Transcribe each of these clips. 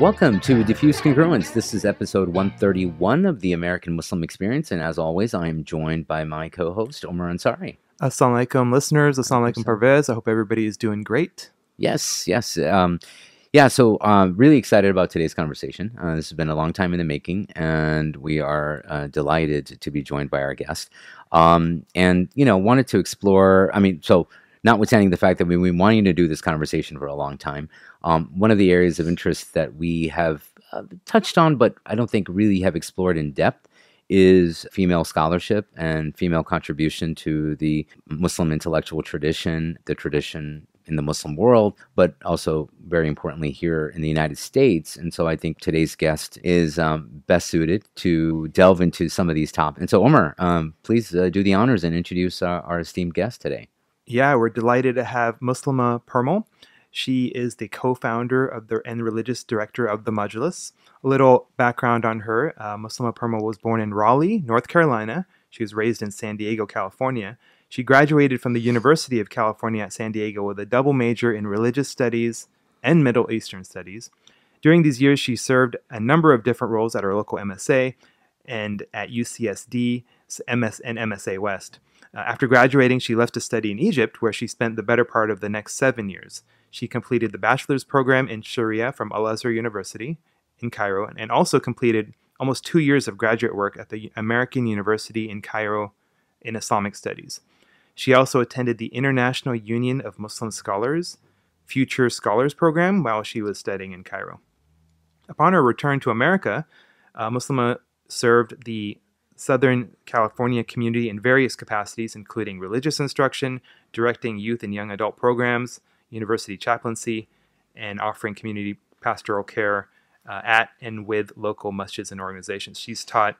Welcome to Diffused Congruence. This is episode 131 of the American Muslim Experience, and as always, I am joined by my co-host Omar Ansari. Assalamu alaikum, listeners. Assalamu alaikum, Parvez. I hope everybody is doing great. Yes, yes. Um, yeah, so uh, really excited about today's conversation. Uh, this has been a long time in the making, and we are uh, delighted to be joined by our guest. Um, and, you know, wanted to explore, I mean, so notwithstanding the fact that we've been wanting to do this conversation for a long time, um, one of the areas of interest that we have uh, touched on, but I don't think really have explored in depth, is female scholarship and female contribution to the Muslim intellectual tradition, the tradition in the Muslim world, but also very importantly here in the United States. And so I think today's guest is um, best suited to delve into some of these topics. And so, Omar, um, please uh, do the honors and introduce our, our esteemed guest today. Yeah, we're delighted to have Muslema Purmul. She is the co-founder of the and religious director of the Majlis. A little background on her: uh, Muslema Purmul was born in Raleigh, North Carolina. She was raised in San Diego, California. She graduated from the University of California at San Diego with a double major in religious studies and Middle Eastern studies. During these years, she served a number of different roles at her local MSA and at UCSD MS and MSA West. Uh, after graduating, she left to study in Egypt, where she spent the better part of the next seven years. She completed the bachelor's program in Sharia from Al Azhar University in Cairo and also completed almost two years of graduate work at the American University in Cairo in Islamic Studies. She also attended the International Union of Muslim Scholars Future Scholars Program while she was studying in Cairo. Upon her return to America, uh, Muslema served the Southern California community in various capacities, including religious instruction, directing youth and young adult programs, university chaplaincy, and offering community pastoral care uh, at and with local masjids and organizations. She's taught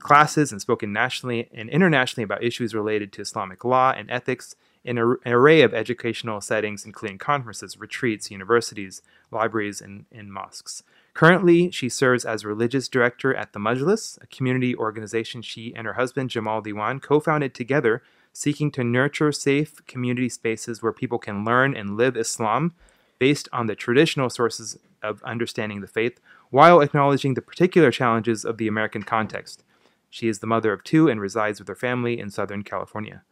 classes and spoken nationally and internationally about issues related to Islamic law and ethics in a, an array of educational settings, including conferences, retreats, universities, libraries, and, and mosques. Currently, she serves as religious director at the Majlis, a community organization she and her husband Jamal Diwan co founded together, seeking to nurture safe community spaces where people can learn and live Islam based on the traditional sources of understanding the faith, while acknowledging the particular challenges of the American context. She is the mother of two and resides with her family in Southern California.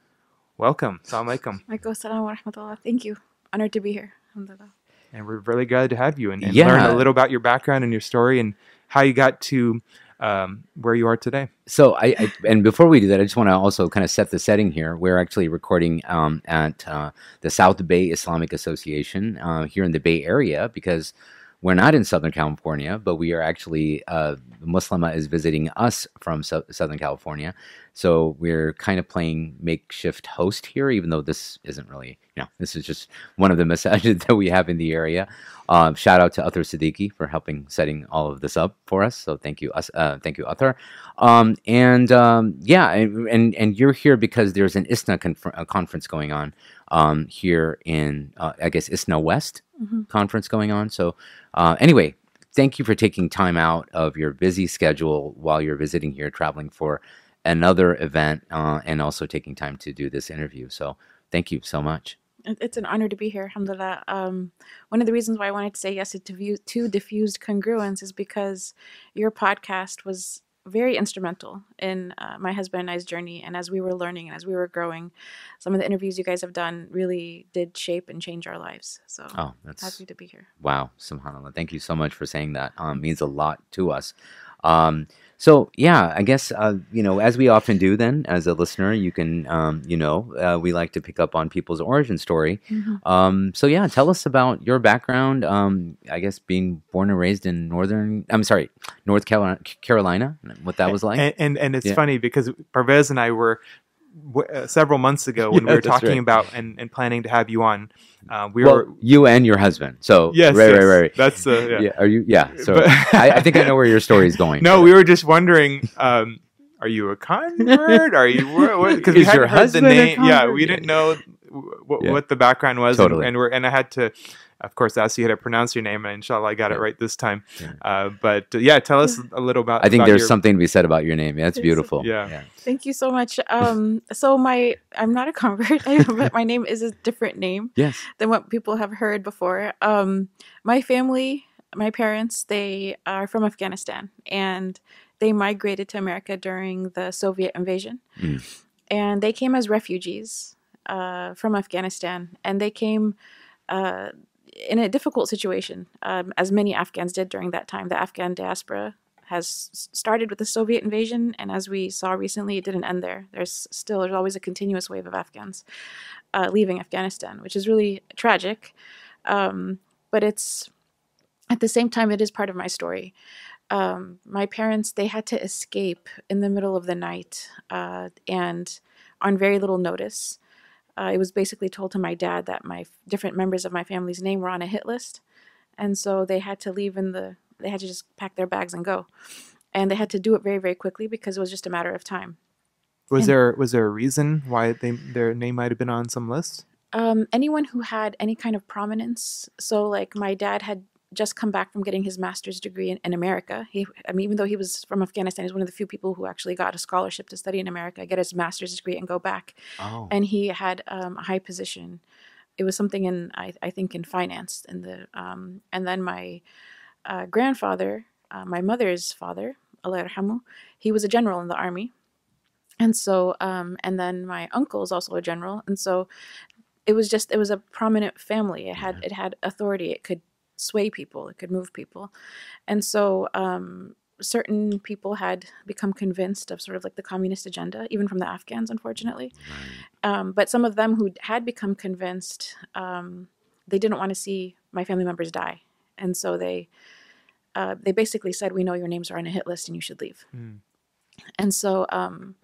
Welcome. Assalamu alaikum. Thank you. Honored to be here. Alhamdulillah and we're really glad to have you and, and yeah. learn a little about your background and your story and how you got to um, where you are today. So, I, I, and before we do that, I just want to also kind of set the setting here. We're actually recording um, at uh, the South Bay Islamic Association uh, here in the Bay Area because we're not in Southern California, but we are actually, uh, Muslema is visiting us from so- Southern California. So we're kind of playing makeshift host here, even though this isn't really, you know, this is just one of the messages that we have in the area. Uh, shout out to Athar Siddiqui for helping setting all of this up for us. So thank you, uh, thank you, Athar. Um, and um, yeah, and, and, you're here because there's an ISNA conf- conference going on um, here in, uh, I guess, ISNA West mm-hmm. conference going on. So uh, anyway, thank you for taking time out of your busy schedule while you're visiting here, traveling for another event, uh, and also taking time to do this interview. So thank you so much. It's an honor to be here, alhamdulillah. Um, one of the reasons why I wanted to say yes to, to diffused congruence is because your podcast was very instrumental in uh, my husband and I's journey. And as we were learning and as we were growing, some of the interviews you guys have done really did shape and change our lives. So oh, that's happy to be here. Wow, subhanallah. Thank you so much for saying that. Um, means a lot to us. Um, so yeah, I guess uh, you know, as we often do, then as a listener, you can, um, you know, uh, we like to pick up on people's origin story. Mm-hmm. Um, so yeah, tell us about your background. Um, I guess being born and raised in northern, I'm sorry, North Carolina, what that was like. And and, and it's yeah. funny because Parvez and I were uh, several months ago when yeah, we were talking right. about and, and planning to have you on. Uh, we well, were you and your husband. So yes, right, yes, right, right, That's uh, yeah. yeah. Are you? Yeah. So but, I, I, think I know where your story is going. No, we were just wondering. Um, are you a convert? Are you because we hadn't heard the name? Yeah, we didn't know what, yeah. what the background was, totally. and, and we're and I had to of course, ask you how to pronounce your name, and inshallah, I got yeah. it right this time. Yeah. Uh, but uh, yeah, tell us a little about. I think about there's your... something to be said about your name. Yeah, it's beautiful. Yeah. yeah. Thank you so much. Um, so my I'm not a convert, but my name is a different name. Yes. Than what people have heard before. Um, my family my parents they are from Afghanistan and they migrated to America during the Soviet invasion, Mm. and they came as refugees uh, from Afghanistan, and they came. Uh, in a difficult situation, um, as many Afghans did during that time. The Afghan diaspora has started with the Soviet invasion, and as we saw recently, it didn't end there. There's still there's always a continuous wave of Afghans uh, leaving Afghanistan, which is really tragic. Um, but it's at the same time, it is part of my story. Um, my parents they had to escape in the middle of the night uh, and on very little notice. Uh, it was basically told to my dad that my f- different members of my family's name were on a hit list, and so they had to leave in the. They had to just pack their bags and go, and they had to do it very very quickly because it was just a matter of time. Was And- there was there a reason why they their name might have been on some list? Um, anyone who had any kind of prominence. So, like, my dad had just come back from getting his master's degree in, in America. He, I mean, even though he was from Afghanistan, he's one of the few people who actually got a scholarship to study in America, get his master's degree, and go back. Oh. And he had um, a high position. It was something in, I, I think, in finance. In the um, and then my uh, grandfather, uh, my mother's father, Allah yarhamu, he was a general in the army. And so, um, and then my uncle is also a general, and so it was just it was a prominent family. It had it had authority. It could sway people. It could move people, and so um, certain people had become convinced of sort of like the communist agenda, even from the Afghans, unfortunately. Um, but some of them who had become convinced, um, they didn't want to see my family members die, and so they uh, they basically said, "We know your names are on a hit list, and you should leave." Mm. And so, um,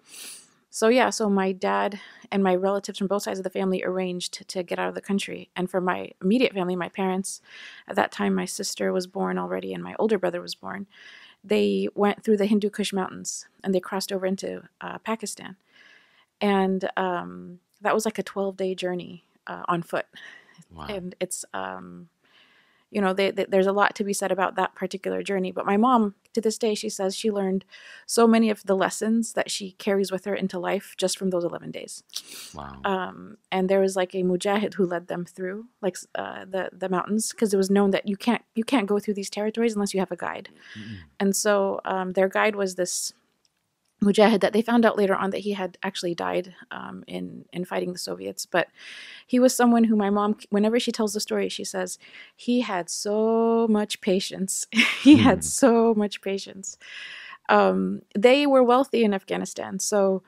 so yeah, so my dad and my relatives from both sides of the family arranged to get out of the country. And for my immediate family, my parents, at that time, my sister was born already, and my older brother was born. They went through the Hindu Kush mountains and they crossed over into uh, Pakistan, and um, that was like a twelve day journey uh, on foot Wow. and it's um you know they, they, there's a lot to be said about that particular journey but my mom to this day she says she learned so many of the lessons that she carries with her into life just from those 11 days wow. um and there was like a mujahid who led them through like uh, the the mountains because it was known that you can't you can't go through these territories unless you have a guide Mm-mm. and so um, their guide was this mujahid that they found out later on that he had actually died um, in in fighting the Soviets. But he was someone who my mom, whenever she tells the story, she says he had so much patience. he Hmm. had so much patience. Um, they were wealthy in Afghanistan, so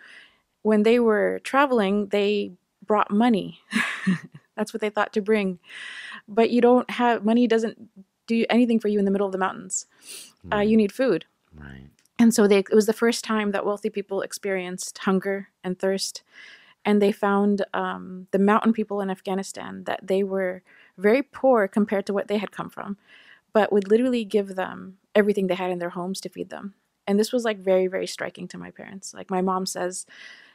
when they were traveling, they brought money. That's what they thought to bring. But you don't have money doesn't do anything for you in the middle of the mountains. Uh, you need food. Right. And so they, it was the first time that wealthy people experienced hunger and thirst. And they found um, the mountain people in Afghanistan that they were very poor compared to what they had come from, but would literally give them everything they had in their homes to feed them. And this was like very, very striking to my parents. Like my mom says,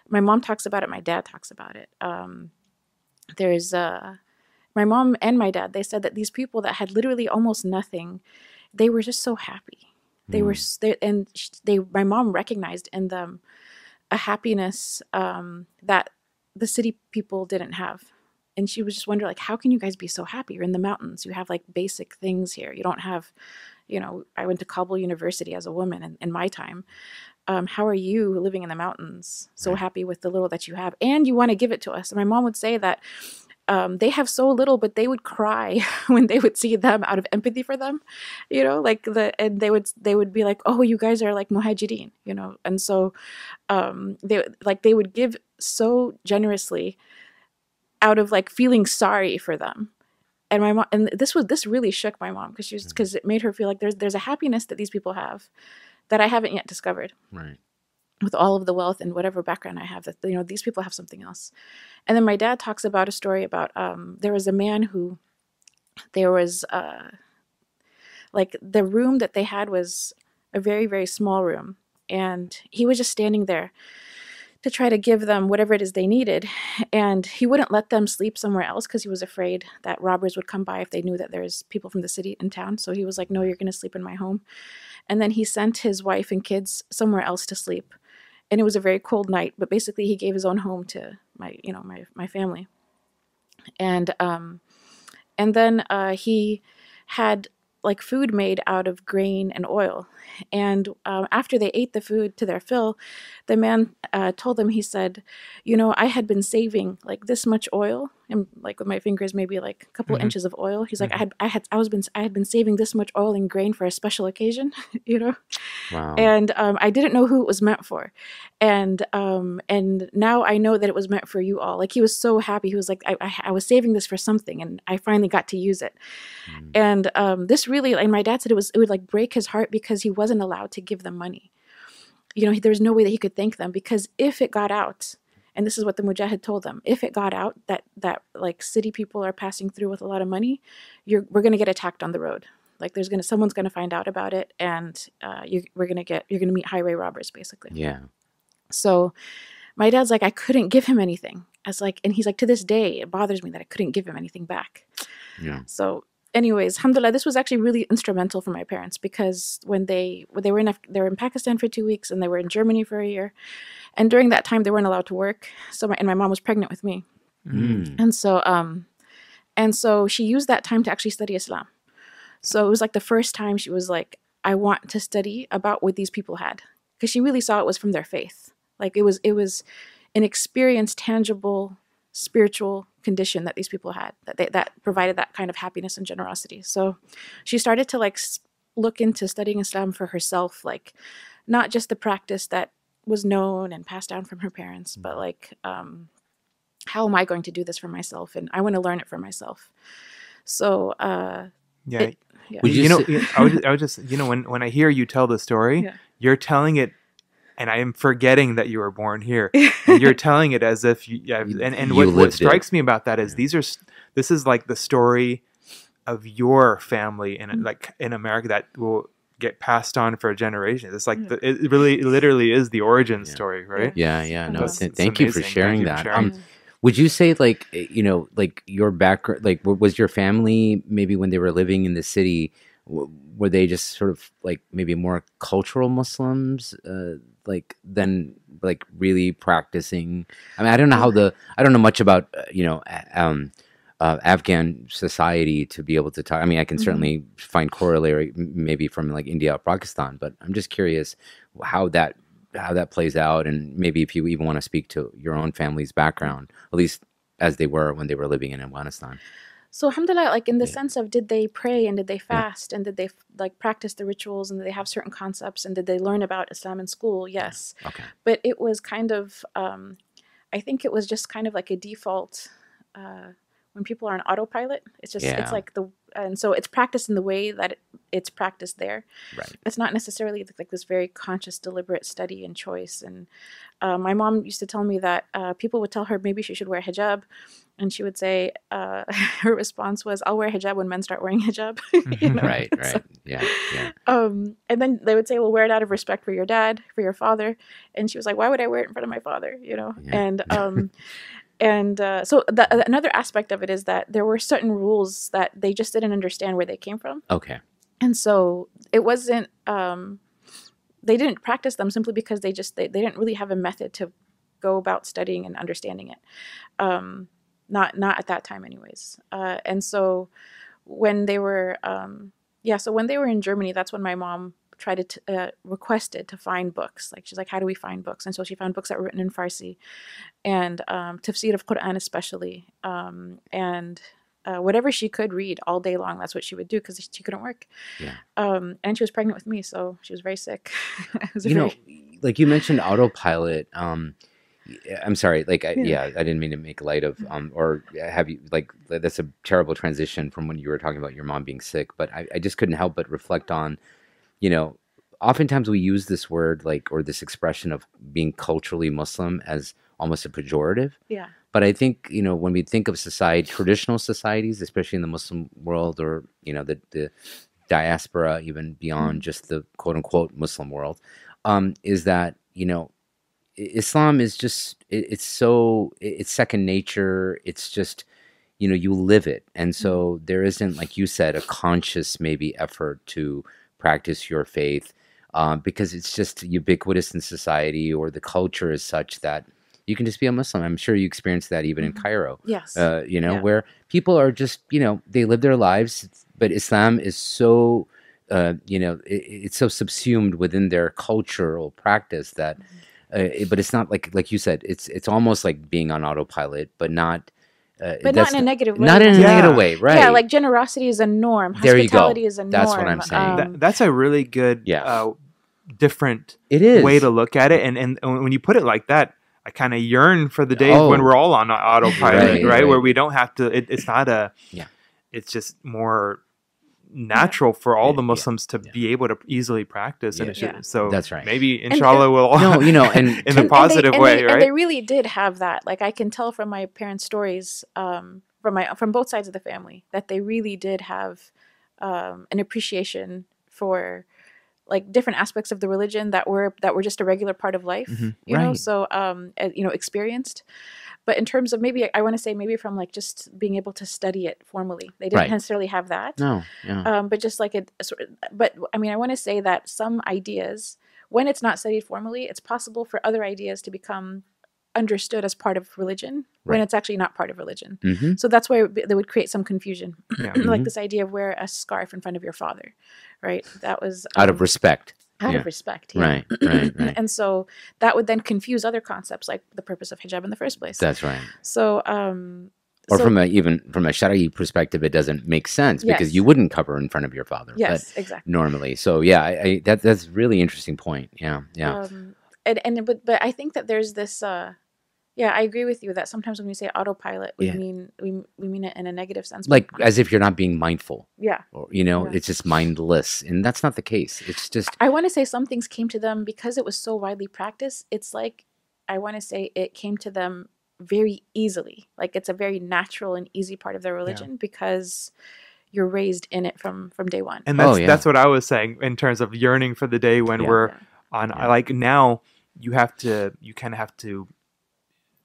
my mom talks about it, my dad talks about it. Um, there's uh, my mom and my dad, they said that these people that had literally almost nothing, they were just so happy they were Mm. s- they, and they my mom recognized in them a happiness um, that the city people didn't have. And she was just wondering like how can you guys be so happy? You're in the mountains. You have like basic things here. You don't have you know i went to kabul university as a woman in, in my time. Um, how are you living in the mountains? So happy with the little that you have. And you want to give it to us. And my mom would say that um, they have so little, but they would cry when they would see them out of empathy for them, you know, like the and they would they would be like, oh, you guys are like muhajirin, you know, and so um, they like they would give so generously out of like feeling sorry for them. And my mom, and this was this really shook my mom because she was because it made her feel like there's there's a happiness that these people have that I haven't yet discovered Right. With all of the wealth and whatever background I have, that you know these people have something else. And then my dad talks about a story about um, there was a man who there was uh, like the room that they had was a very very small room, and he was just standing there to try to give them whatever it is they needed, and he wouldn't let them sleep somewhere else because he was afraid that robbers would come by if they knew that there's people from the city in town. So he was like, "No, you're going to sleep in my home." And then he sent his wife and kids somewhere else to sleep and it was a very cold night but basically he gave his own home to my you know my my family and um and then uh he had like food made out of grain and oil. And um, after they ate the food to their fill, the man uh, told them, he said, You know, I had been saving like this much oil, and like with my fingers, maybe like a couple Mhm. inches of oil. He's like, I Mhm. had, I had, I was been, I had been saving this much oil and grain for a special occasion, you know Wow. and um, I didn't know who it was meant for, and um, and now I know that it was meant for you all. Like he was so happy. He was like, I, I, I was saving this for something, and I finally got to use it. Mm. And um, this really, and my dad said it was, it would like break his heart because he wasn't allowed to give them money. You know, he, there was no way that he could thank them because if it got out, and this is what the mujahid told them, if it got out that that like city people are passing through with a lot of money, you're we're gonna get attacked on the road like there's gonna someone's gonna find out about it and uh, you, we're gonna get you're gonna meet highway robbers basically yeah. so my dad's like i couldn't give him anything i was like and he's like to this day it bothers me that i couldn't give him anything back Yeah. so anyways alhamdulillah this was actually really instrumental for my parents because when they when they were in Af- they were in pakistan for two weeks and they were in germany for a year. And during that time they weren't allowed to work. So my, and my mom was pregnant with me. Mm. and so um and so she used that time to actually study islam. So it was like the first time she was like i want to study about what these people had. Because she really saw it was from their faith. Like it was it was an experience tangible spiritual condition that these people had that they, that provided that kind of happiness and generosity so she started to like look into studying islam for herself like not just the practice that was known and passed down from her parents but like um how am I going to do this for myself? And I want to learn it for myself. So, uh, Yeah. It- yeah. You, you know, I would, I would just, you know, when, when I hear you tell the story, Yeah. you're telling it, and I am forgetting that you were born here. And you're telling it as if you, yeah, You- and, and you what, what lived it. strikes me about that is Yeah. these are, this is like the story of your family in Mhm. like in America that will get passed on for a generation. It's like Yeah. the, it really, it literally is the origin Yeah. story, right? Yeah, yeah, no. That's- th- it's thank you for. Thank sharing you for that. sharing. Um, would you say like eh, you know like your background like was your family maybe when they were living in the city were they just sort of like maybe more cultural Muslims uh, like than like really practicing? I mean, I don't know how the I don't know much about uh, you know um, uh, Afghan society to be able to talk. I mean, I can Mhm. certainly find corollary maybe from like India or Pakistan, but I'm just curious how that how that plays out, and maybe if you even want to speak to your own family's background, at least as they were when they were living in Afghanistan. So alhamdulillah, like in the Yeah. sense of did they pray and did they fast and did they like practice the rituals and did they have certain concepts and did they learn about Islam in school? Yes. Okay. But it was kind of, um, I think it was just kind of like a default, uh, when people are on autopilot, it's just, Yeah. it's like the, and so it's practiced in the way that it, it's practiced there. Right. it's not necessarily like this very conscious, deliberate study and choice. And uh, my mom used to tell me that uh, people would tell her maybe she should wear hijab, and she would say uh, her response was, "I'll wear hijab when men start wearing hijab." you know? Right. So, Right. Yeah. Yeah. um, and then they would say, "Well, wear it out of respect for your dad, for your father." And she was like, "Why would I wear it in front of my father?" You know. Yeah. And um, and uh, so the, another aspect of it is that there were certain rules that they just didn't understand where they came from Okay. and so it wasn't um they didn't practice them simply because they just they, they didn't really have a method to go about studying and understanding it um not not at that time anyways. Uh and so when they were um yeah so when they were in germany that's when my mom tried to t- uh, requested to find books. Like she's like how do we find books? And so she found books that were written in farsi and um tafsir of quran especially um and uh, whatever she could read all day long that's what she would do because she couldn't work. Yeah. um and she was pregnant with me so she was very sick. Was you know, like you mentioned autopilot. Um, I'm sorry, like I, Yeah. yeah. I didn't mean to make light of um or have you like that's a terrible transition from when you were talking about your mom being sick, but I, I just couldn't help but reflect on, you know, oftentimes we use this word like or this expression of being culturally Muslim as almost a pejorative. yeah But I think you know when we think of society, traditional societies, especially in the Muslim world, or you know the the diaspora, even beyond just the quote unquote Muslim world, um, is that you know Islam is just it, it's so it- it's second nature. It's just you know you live it, and so there isn't like you said a conscious maybe effort to practice your faith um, because it's just ubiquitous in society or the culture is such that you can just be a Muslim. I'm sure you experienced that even in Mhm. Cairo, yes uh, you know, Yeah. where people are just, you know, they live their lives. but Islam is so, uh, you know, it, it's so subsumed within their cultural practice that, Mm-hmm. Uh, it- but it's not like like you said, it's it's almost like being on autopilot, but not. Uh, but not in a negative way. not in a Yeah. negative way, right? Yeah, like generosity is a norm. There you go. Hospitality is a norm. That's what I'm saying. Um, That, that's a really good, Yeah. uh, different it is way to look at it. And and when you put it like that, I kind of yearn for the days Oh. when we're all on autopilot, Right, right? Where we don't have to. It, it's not a. Yeah. It's just more natural for all Yeah, the yeah, Muslims to yeah. be able to easily practice, and Yeah. it should, Yeah. so That's right. Maybe And- inshallah will no, you know, and in to- a and- and positive they, and way, they, right? And they really did have that. Like I can tell from my parents' stories, um, from my from both sides of the family, that they really did have um, an appreciation for like different aspects of the religion that were that were just a regular part of life. Mhm. You know, so um, uh, you know, experienced. But in terms of maybe, I want to say maybe from like just being able to study it formally, they didn't Right. necessarily have that no, yeah. um, but just like it but i mean i want to say that some ideas when it's not studied formally it's possible for other ideas to become understood as part of religion when Right. it's actually not part of religion hmm so that's why it would be- they would create some confusion Yeah. like Mhm. this idea of wear a scarf in front of your father right that was out of um, respect. out yeah. of respect yeah. Right, right, right. and so that would then confuse other concepts like the purpose of hijab in the first place That's right. so um Or so- from a even from a Shari perspective, it doesn't make sense because you wouldn't cover in front of your father. yes exactly normally, so yeah, I, I, that that's a really interesting point. Yeah, yeah, Um, and and but but I think that there's this. Uh, yeah, I agree with you that sometimes when we say autopilot, we Yeah. mean we we mean it in a negative sense. like as if you're not being mindful, yeah, or you know, Yeah. it's just mindless, and that's not the case. It's just I want to say some things came to them because it was so widely practiced. It's like I want to say it came to them very easily. Like it's a very natural and easy part of their religion because you're raised in it from from day one. and Oh, that's yeah. that's what I was saying in terms of yearning for the day when Yeah. we're Yeah. on. Yeah. Like now, you have to. You kind of have to.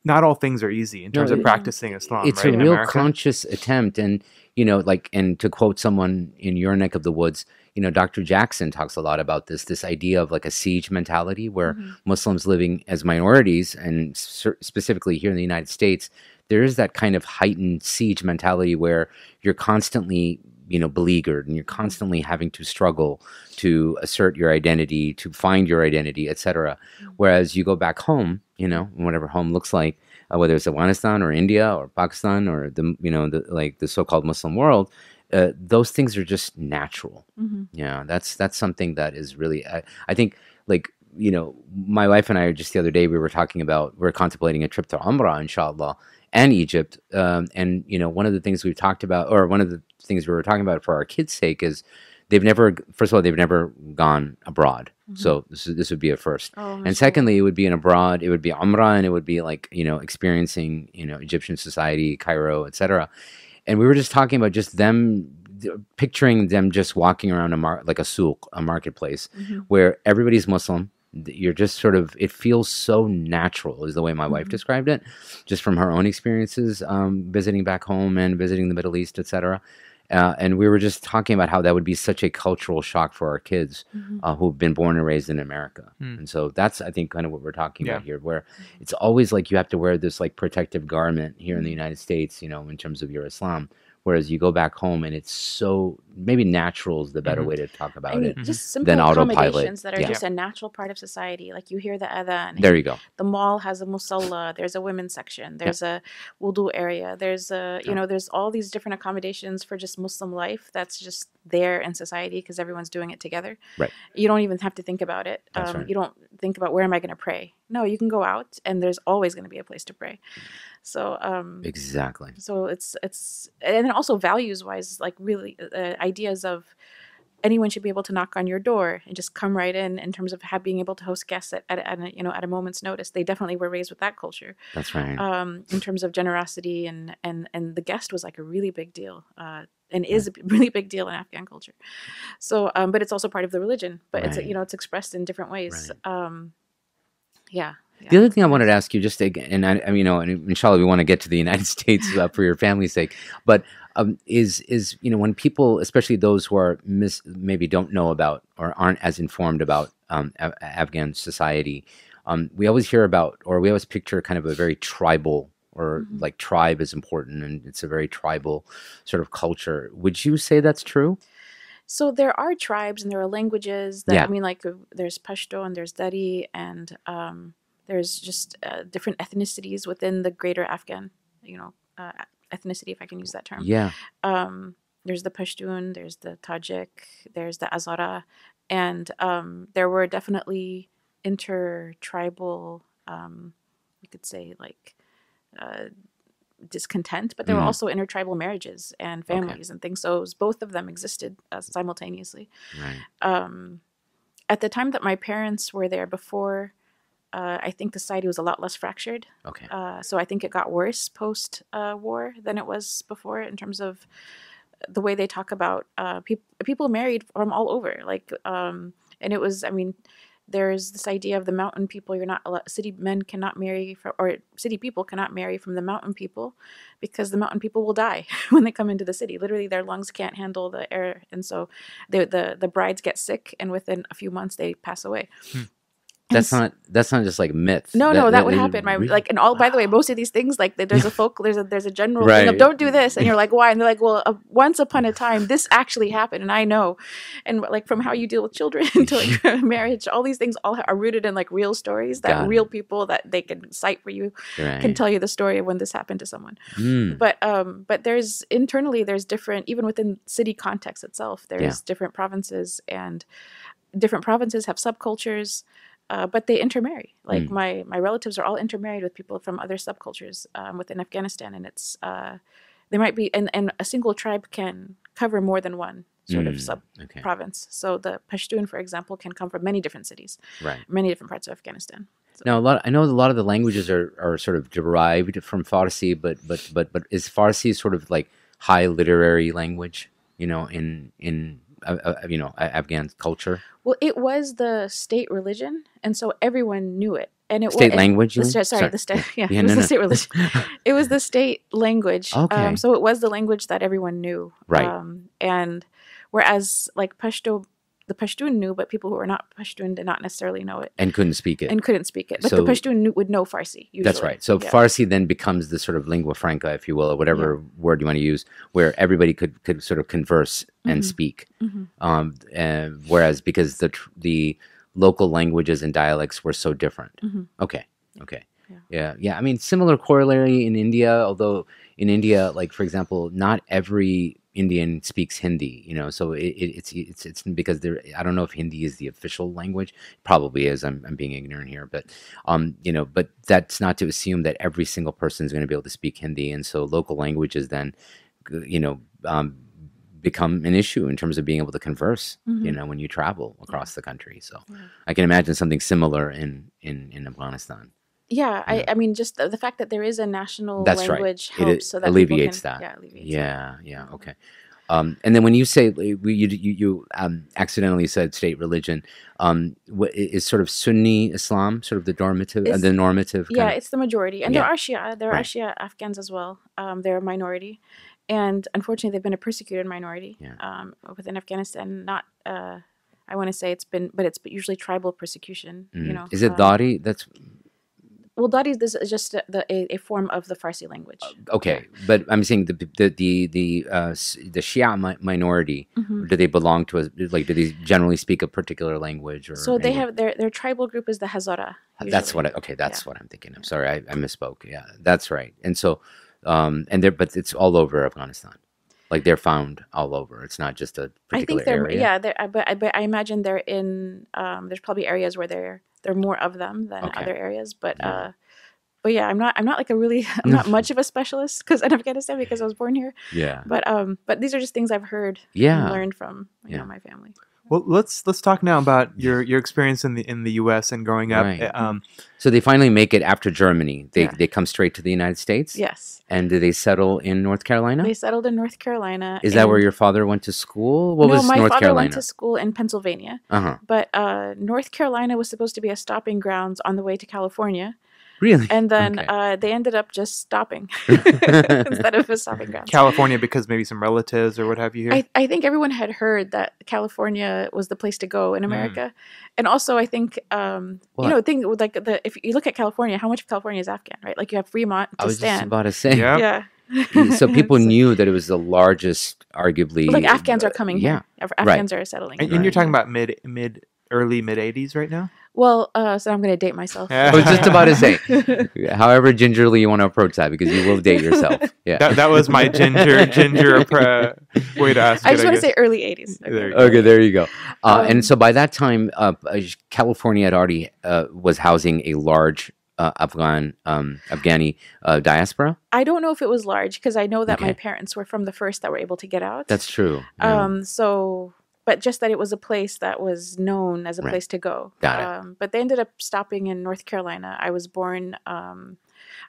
Not all things are easy in No, terms of practicing Islam. it's right, a real America. conscious attempt and you know like and to quote someone in your neck of the woods you know dr jackson talks a lot about this this idea of like a siege mentality where Mhm. muslims living as minorities and cer- specifically here in the united states there is that kind of heightened siege mentality where you're constantly you know beleaguered and you're constantly having to struggle to assert your identity to find your identity etc whereas you go back home you know whatever home looks like uh, whether it's Afghanistan or India or Pakistan or the you know the like the so-called Muslim world, uh, those things are just natural. Mhm. Yeah, that's that's something that is really I, I think like you know my wife and I just the other day we were talking about we are contemplating a trip to Umrah inshallah and Egypt um, and you know one of the things we've talked about or one of the things we were talking about for our kids' sake is they've never first of all they've never gone abroad so this this would be a first Oh, and mashallah. secondly, it would be in abroad. It would be Umrah, and it would be like you know experiencing you know Egyptian society, Cairo, etc. And we were just talking about just them picturing them just walking around a mar- like a souk, a marketplace, Mhm. where everybody's Muslim. You're just sort of it feels so natural, is the way my wife Mhm. described it, just from her own experiences um, visiting back home and visiting the Middle East, etc. Uh, and we were just talking about how that would be such a cultural shock for our kids Mhm. uh, who've been born and raised in America. Hmm. And so that's, I think, kind of what we're talking about here, where it's always like you have to wear this like protective garment here in the United States, you know, in terms of your Islam. Whereas you go back home and it's so maybe natural is the better Mhm. way to talk about and it. Mhm. just simple Then autopilot. accommodations that are Yeah. just a natural part of society. Like you hear the adhan, There you go. the mall has a musalla there's a women's section there's a wudu area there's a you Yeah. know there's all these different accommodations for just muslim life that's just there in society because everyone's doing it together Right. you don't even have to think about it That's um, right. you don't think about where am i going to pray no you can go out and there's always going to be a place to pray so um Exactly. so it's it's and then also values wise like really uh, ideas of anyone should be able to knock on your door and just come right in in terms of have, being able to host guests at, at, at a, you know at a moment's notice they definitely were raised with that culture That's right. um, in terms of generosity and and and the guest was like a really big deal uh, and is a really big deal in Afghan culture. So, um, but it's also part of the religion. But it's you know it's expressed in different ways. Um, yeah. The other thing I wanted to ask you, just to, and I, I mean, you know, and inshallah, we want to get to the United States uh, for your family's sake, but um, is is you know when people, especially those who are mis- maybe don't know about or aren't as informed about um, a- Afghan society, um, we always hear about or we always picture kind of a very tribal or Mhm. like tribe is important and it's a very tribal sort of culture. Would you say that's true? So there are tribes and there are languages that Yeah. I mean, like uh, there's Pashto and there's Dari and um, there's just uh, different ethnicities within the greater Afghan, you know, uh, ethnicity, if I can use that term. Yeah. Um, there's the Pashtun, there's the Tajik, there's the Hazara, and um, there were definitely intertribal, um, you could say, like uh, discontent, but there were Mm. also intertribal marriages and Okay. families and things. So both of them existed uh, simultaneously. Right. Um, at the time that my parents were there before, uh, I think the society was a lot less fractured. Okay. Uh, so I think it got worse post uh, war than it was before in terms of the way they talk about uh, peop- people married from all over. Like, um, and it was, I mean, there's this idea of the mountain people. You're not city men cannot marry from, or city people cannot marry from the mountain people because the mountain people will die when they come into the city. Literally, their lungs can't handle the air, and so they, the the brides get sick, and within a few months they pass away. Hmm. And That's s- not that's not just like myth. no, no, that, would happen. My real. like, and all. By the way, most of these things, like, there's a folk, there's a there's a general thing of don't do this, and you're like, why? And they're like, well, uh, once upon a time, this actually happened, and I know, and like from how you deal with children to like marriage, all these things all are rooted in like real stories that Got it. real people that they can cite for you right. can tell you the story of when this happened to someone. Mm, But um, but there's internally there's different even within city context itself. There's different provinces and different provinces have subcultures, uh, but they intermarry. Like Mm. my my relatives are all intermarried with people from other subcultures um, within Afghanistan, and it's uh, they might be and and a single tribe can cover more than one sort of mm, sub Okay. province. So the Pashtun, for example, can come from many different cities, Right. many different parts of Afghanistan. Now, a lot. I know a lot of the languages are, are sort of derived from Farsi, but but but but is Farsi sort of like high literary language? You know, in in uh, you know Afghan culture, Well, it was the state religion, and so everyone knew it. And it state was, language. The sta- sorry, the state. Yeah, Yeah, it was no, the no. state religion. It was the state language. Okay. Um, so it was the language that everyone knew. Right. Um, and whereas like Pashto, the Pashtun knew, but people who were not Pashtun did not necessarily know it and couldn't speak it. and couldn't speak it. But So- the Pashtun knew, would know Farsi. Usually. That's right. So Yeah. Farsi then becomes the sort of lingua franca, if you will, or whatever word you want to use, where everybody could could sort of converse and Mhm. speak. Mhm. Um, and whereas because the tr- the local languages and dialects were so different. Mhm. Okay. Okay. Yeah. yeah. Yeah. I mean, similar corollary in India, although in India, like for example, not every Indian speaks Hindi. You know, so it, it, it's it's it's because there. I don't know if Hindi is the official language. Probably is. I'm I'm being ignorant here, but um, you know, but that's not to assume that every single person is going to be able to speak Hindi, and so local languages then, you know, um, become an issue in terms of being able to converse. You Mhm. know, when you travel across the country. So Yeah. I can imagine something similar in in in Afghanistan. Yeah, I, Yeah. I mean, just the, the fact that there is a national That's right. language It helps so that alleviates can, that. Yeah, alleviates that. Yeah, yeah, okay. Um, and then when you say we, you you, you um, accidentally said state religion, um, what, is sort of Sunni Islam sort of the normative, uh, the normative? Yeah, kind it's the majority, and Yeah. there are Shia. There are Right. Shia Afghans as well. Um, they're a minority, and unfortunately, they've been a persecuted minority Yeah. um, within Afghanistan. Not, uh, I want to say it's been, but it's usually tribal persecution. of, You mm. know, is it um, Dari? That's Well, Dari is just a, the, a, a form of the Farsi language. okay, but I'm saying the the the the uh, the Shia mi- minority. Mhm. Do they belong to a like? Do they generally speak a particular language? Or So they have their their tribal group is the Hazara. That's what I, okay. That's what I'm thinking of. Sorry, I, I misspoke. Yeah, that's right. And so, um, and they're but it's all over Afghanistan. Like they're found all over. It's not just a I particular think they're area. yeah, they're, uh, but I, but I imagine they're in. Um, there's probably areas where there there are more of them than Okay. other areas, but Yeah. uh, but yeah, I'm not I'm not like a really I'm not much of a specialist because in Afghanistan because I was born here. Yeah. But um, but these are just things I've heard Yeah. and learned from you Yeah. know my family. Well, let's let's talk now about your your experience in the in the U.S. and growing up. Right. Um, So they finally make it after Germany. They Yeah. they come straight to the United States. Yes, And do they settle in North Carolina? they settled in North Carolina. Is that where your father went to school? What no, was my North father Carolina? went to school in Pennsylvania, uh huh. but uh, North Carolina was supposed to be a stopping grounds on the way to California. Really? and then Okay. uh, they ended up just stopping instead of a stopping ground. California because maybe some relatives or what have you here. I, I think everyone had heard that California was the place to go in America, and also I think um, Well, you know think like the if you look at California, how much of California is Afghan, right? Like you have Fremont I to was just about to say. Yeah. yeah. so people knew that it was the largest, arguably. like Afghans are uh, coming Yeah. here. Af- Afghans are settling. and, here. and you're talking about mid mid early mid 80s right now. Well, uh, so I'm going to date myself. I was just about to say, however gingerly you want to approach that, because you will date yourself. Yeah. That, that was my ginger ginger appro- way to ask. I it, just want to say early 80s. There you okay, there you go. Uh, Um, and so by that time, uh, uh, California had already uh, was housing a large uh, Afghan um, Afghani uh, diaspora. I don't know if it was large because I know that my parents were from the first that were able to get out. That's true. yeah. Um, so, but just that it was a place that was known as a Right. place to go. Got it. Um, but they ended up stopping in North Carolina. I was born. Um,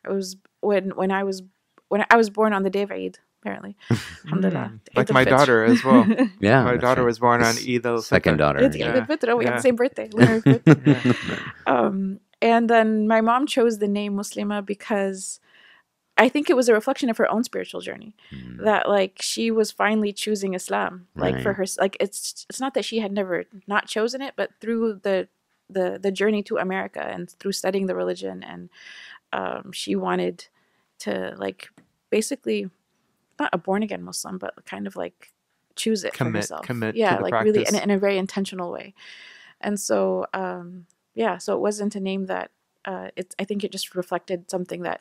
I was when when I was when I was born on the day of Eid. Apparently, Alhamdulillah. Mm, like my daughter as well. yeah, my daughter right. was born on Eid al second daughter. It's yeah. Eid al Fitr. Oh, we have the same birthday. birthday. Yeah. um, and then my mom chose the name Muslema because I think it was a reflection of her own spiritual journey. Mm. that like she was finally choosing Islam like for her like it's it's not that she had never not chosen it but through the the the journey to America and through studying the religion and um she wanted to like basically not a born again Muslim but kind of like choose it for herself commit to yeah like really in, a- in a very intentional way and so um yeah so it wasn't a name that uh it I think it just reflected something that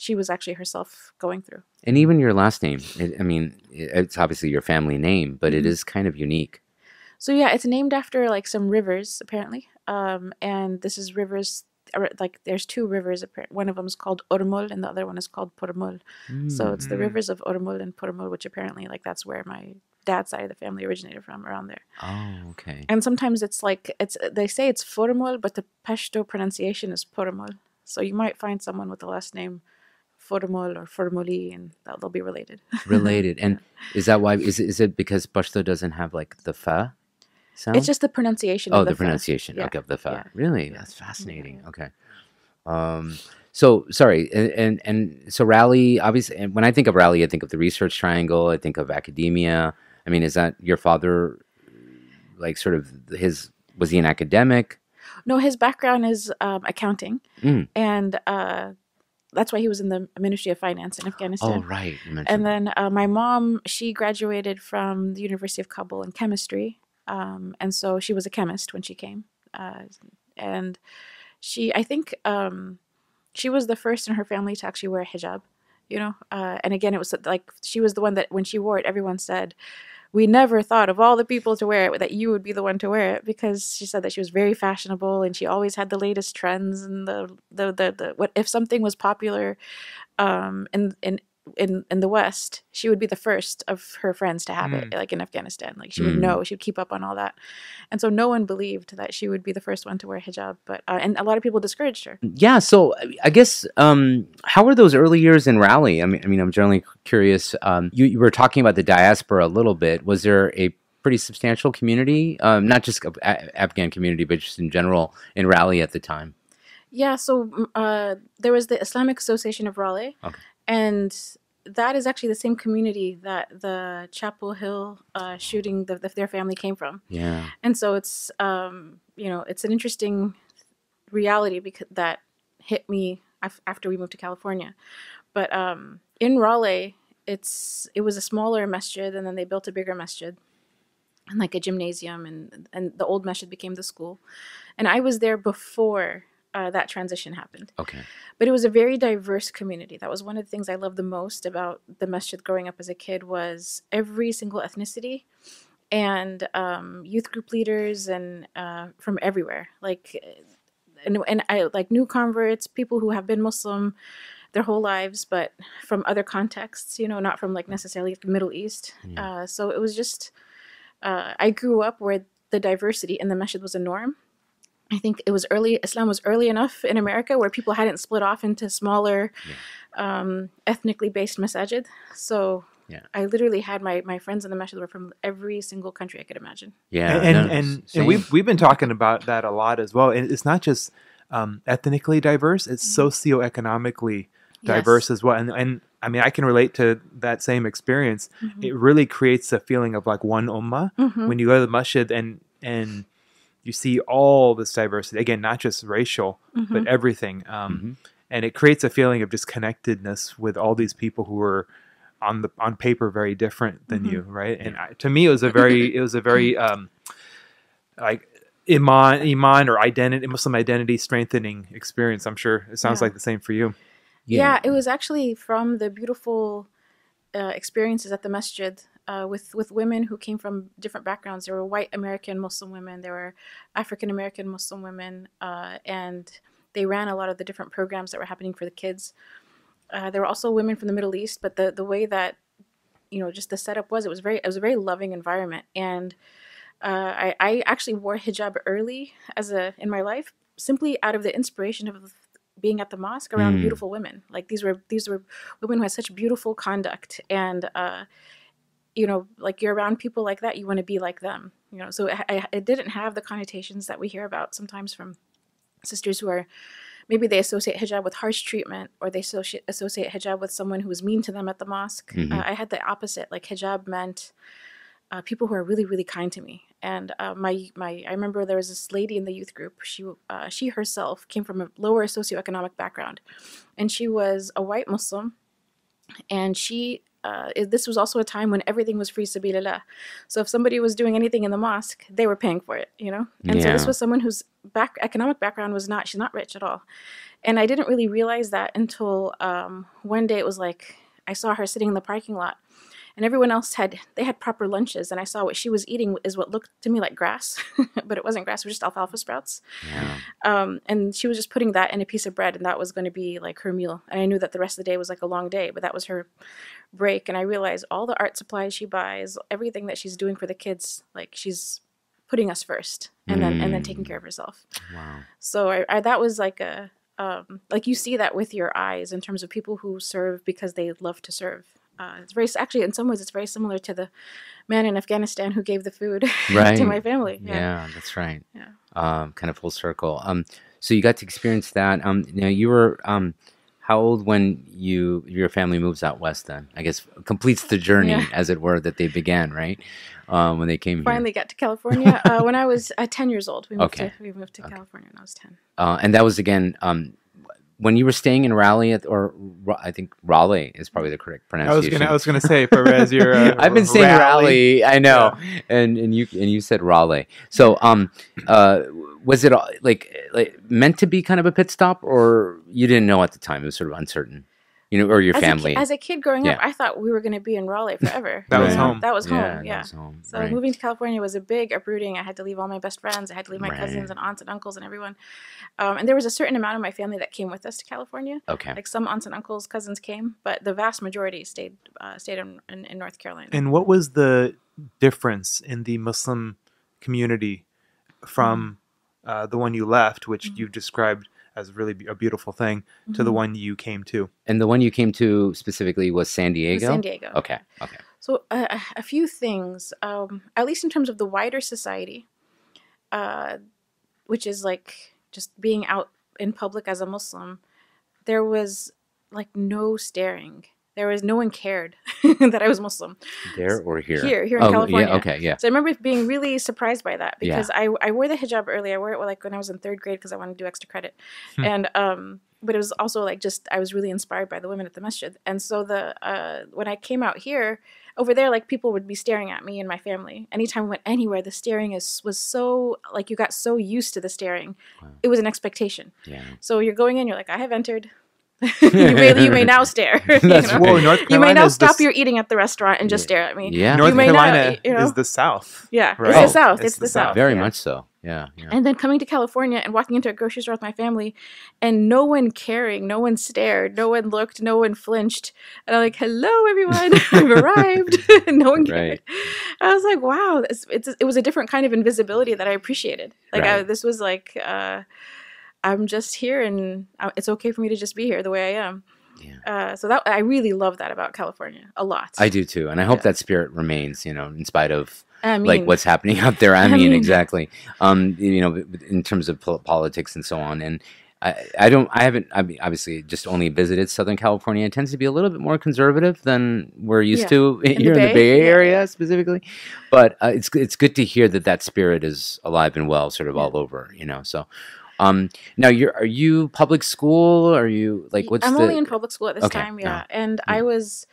she was actually herself going through And even your last name. It, I mean, it's obviously your family name, but it Mhm. is kind of unique. So yeah, it's named after like some rivers apparently. Um, and this is rivers like there's two rivers. One of them is called Ormul and the other one is called Purmul. So it's the Mm. rivers of Ormul and Purmul, which apparently like that's where my dad's side of the family originated from, around there. oh, okay. And sometimes it's like it's they say it's Furmul, but the Pashto pronunciation is Purmul. So you might find someone with the last name Furmul or Furmuli, and they'll, be related. Related. And is that why? Is it, is it because Pashto doesn't have like the fa sound? It's just the pronunciation. oh, of the, the fa. pronunciation Yeah. okay, of the fa. Yeah. Really, Yeah. that's fascinating. Okay. Um. So sorry, and, and and so Raleigh. Obviously, and when I think of Raleigh, I think of the Research Triangle. I think of academia. I mean, is that your father? Like, sort of his was he an academic? No, his background is um, accounting, Mm. and uh, that's why he was in the Ministry of Finance in Afghanistan. Oh, right. You and then uh, my mom, she graduated from the University of Kabul in chemistry, um, and so she was a chemist when she came, uh, and she, I think, um, she was the first in her family to actually wear a hijab. You know, uh, and again, it was like she was the one that when she wore it, everyone said. We never thought of all the people to wear it that you would be the one to wear it because she said that she was very fashionable and she always had the latest trends and the the the, the what if something was popular um in in in in the west she would be the first of her friends to have it like in afghanistan like she would Mm. know she would keep up on all that and so no one believed that she would be the first one to wear hijab but uh, and a lot of people discouraged her Yeah, so I- guess um, how were those early years in Raleigh? I mean, I mean, I'm generally curious. Um, you, you were talking about the diaspora a little bit. Was there a pretty substantial community, um, not just a- Afghan community, but just in general in Raleigh at the time? Yeah, so mm, uh, there was the Islamic Association of Raleigh, Okay. And that is actually the same community that the Chapel Hill uh, shooting, the, the, their family came from, Yeah, and so it's um, you know it's an interesting reality because that hit me af- after we moved to California, but um, in Raleigh, it's it was a smaller masjid, and then they built a bigger masjid, and like a gymnasium, and and the old masjid became the school, and I was there before uh, that transition happened. okay. But it was a very diverse community. That was one of the things I loved the most about the masjid growing up as a kid was every single ethnicity and um, youth group leaders and uh, from everywhere. Like, and, and I like new converts, people who have been Muslim their whole lives, but from other contexts, you know, not from like necessarily the Middle East. Yeah. Uh, so it was just, uh, I grew up where the diversity in the masjid was a norm. I think it was early, Islam was early enough in America where people hadn't split off into smaller, um, ethnically based masajid. So Yeah. I literally had my, my friends in the masjid were from every single country I could imagine. Yeah, and no, and, and we've we've been talking about that a lot as well. And it's not just um, ethnically diverse, it's socioeconomically Yes. diverse as well. And and I mean, I can relate to that same experience. Mhm. It really creates a feeling of like one ummah Mhm. when you go to the masjid and and you see all this diversity again, not just racial, but Mhm. everything. Um, Mhm. and it creates a feeling of just connectedness with all these people who are on the on paper very different than Mhm. you, right? And I, to me, it was a very it was a very um, like iman iman or identity Muslim identity strengthening experience. I'm sure it sounds Yeah. like the same for you. Yeah. it was actually from the beautiful uh, experiences at the masjid uh, with with women who came from different backgrounds. There were white American Muslim women, there were African American Muslim women, uh, and they ran a lot of the different programs that were happening for the kids. Uh, there were also women from the Middle East, but the the way that you know just the setup was, it was very it was a very loving environment, and uh, I, I actually wore hijab early as a in my life simply out of the inspiration of being at the mosque around Mm. beautiful women. Like these were these were women who had such beautiful conduct, and uh, you know, like you're around people like that, you want to be like them. You know, so I, I, it didn't have the connotations that we hear about sometimes from sisters who are maybe they associate hijab with harsh treatment or they associate, associate hijab with someone who was mean to them at the mosque. Mhm. Uh, I had the opposite. Like hijab meant uh, people who are really, really kind to me. And uh, my my, I remember there was this lady in the youth group. She uh, she herself came from a lower socioeconomic background, and she was a white Muslim, and she. Uh, it- this was also a time when everything was free sabilillah. So if somebody was doing anything in the mosque, they were paying for it, you know? And so this was someone whose back economic background was not, she's not rich at all. And I didn't really realize that until um, one day it was like, I saw her sitting in the parking lot and everyone else had, they had proper lunches. And I saw what she was eating is what looked to me like grass, but it wasn't grass, it was just alfalfa sprouts. Yeah. Um, and she was just putting that in a piece of bread, and that was going to be like her meal. And I knew that the rest of the day was like a long day, but that was her break. And I realized all the art supplies she buys, everything that she's doing for the kids, like she's putting us first, and then and then taking Mm. care of herself. Wow. So I, I that was like a um, like you see that with your eyes in terms of people who serve because they love to serve. Uh, it's very actually in some ways it's very similar to the man in Afghanistan who gave the food Right. to my family. Yeah. that's right. Yeah. Um, kind of full circle. Um, so you got to experience that. Um, now you were um, how old when you your family moves out west? Then I guess completes the journey, Yeah. as it were, that they began, right? Um, when they came finally got to California uh, when I was uh, 10 years old. We moved Okay. to, we moved to Okay. California when I was 10. uh, and that was again um, when you were staying in Raleigh, at, or I think Raleigh is probably the correct I was pronunciation. gonna I was gonna say Parvez, you're. Uh, I've been saying Raleigh. Raleigh. I know, and and you and you said Raleigh. So, um, uh, was it uh, like like meant to be kind of a pit stop, or you didn't know at the time? It was sort of uncertain, you know, or your as family. A, ki- as a kid growing up, I thought we were going to be in Raleigh forever. That was You home. That was home. that Yeah. was home, So right. moving to California was a big uprooting. I had to leave all my best friends. I had to leave my Right. cousins and aunts and uncles and everyone. Um, and there was a certain amount of my family that came with us to California. Okay. Like some aunts and uncles, cousins came, but the vast majority stayed uh, stayed in, in, in North Carolina. And what was the difference in the Muslim community from uh, the one you left, which Mhm. you've described as really a beautiful thing, to the Mhm. one you came to? And the one you came to specifically was San Diego. San Diego. Okay. Okay. So uh, a- a few things, um, at least in terms of the wider society, uh, which is like just being out in public as a Muslim, there was like no staring. There was no one cared that I was Muslim. There or here? Here, here in oh, California. Yeah. Okay. Yeah. So I remember being really surprised by that Yeah. because I, I wore the hijab early. I wore it like when I was in third grade because I wanted to do extra credit, Hmm. and um, but it was also like just I was really inspired by the women at the masjid, and so the uh, when I came out here over there, like people would be staring at me and my family. Anytime we went anywhere, the staring is was so like you got so used to the staring, Wow. it was an expectation. Yeah. So you're going in, you're like, I have entered. you, may, you may now stare. you know? right. Whoa, North You may Carolina now stop s- your eating at the restaurant and just Yeah. stare at me. Yeah. North may not, Carolina you know. is the South. Yeah, Right. it's Oh, the South. it's It's, the the South. South. Very yeah. much so. Yeah. Yeah. And then coming to California and walking into a grocery store with my family, and no one caring, no one stared, no one looked, no one flinched, and I'm like, "Hello, everyone, I've arrived." and no one cared. Right. I was like, "Wow, it's, it's it was a different kind of invisibility that I appreciated. Like, I, this was like, uh, I'm just here, and uh, it's okay for me to just be here the way I am." Yeah. Uh, so that I really love that about California a lot. I do too, and I hope Yeah. that spirit remains. You know, in spite of I mean, like what's happening out there. I, I mean, mean- exactly. Um, you know, in terms of pol- politics and so on. And I, I don't, I haven't, I mean, obviously just only visited Southern California. It tends to be a little bit more conservative than we're used Yeah. to the here in the Bay, Bay yeah. Area specifically. But uh, it's it's good to hear that that spirit is alive and well, sort of Yeah. all over. You know, so. Um, now you're are you public school? Are you like what's I'm the only in public school at this Okay, time, yeah. yeah. And Yeah. I was,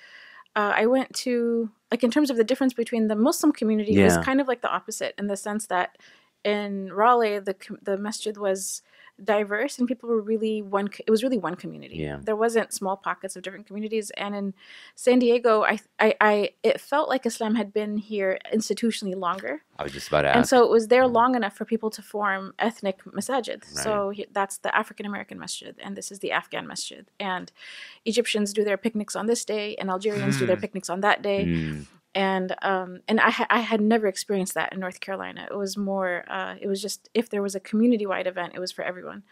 uh, I went to like in terms of the difference between the Muslim community it was kind of like the opposite in the sense that in Raleigh the the masjid was diverse and people were really one it was really one community Yeah. there wasn't small pockets of different communities and in san diego I, I i it felt like islam had been here institutionally longer I was just about to ask. and so it was there Mhm. long enough for people to form ethnic masajid. So he, that's the African American masjid, and this is the Afghan masjid. And Egyptians do their picnics on this day, and Algerians do their Hmm. picnics on that day. Mm, And um, and I ha- I had never experienced that in North Carolina. It was more uh, it was just if there was a community wide event, it was for everyone.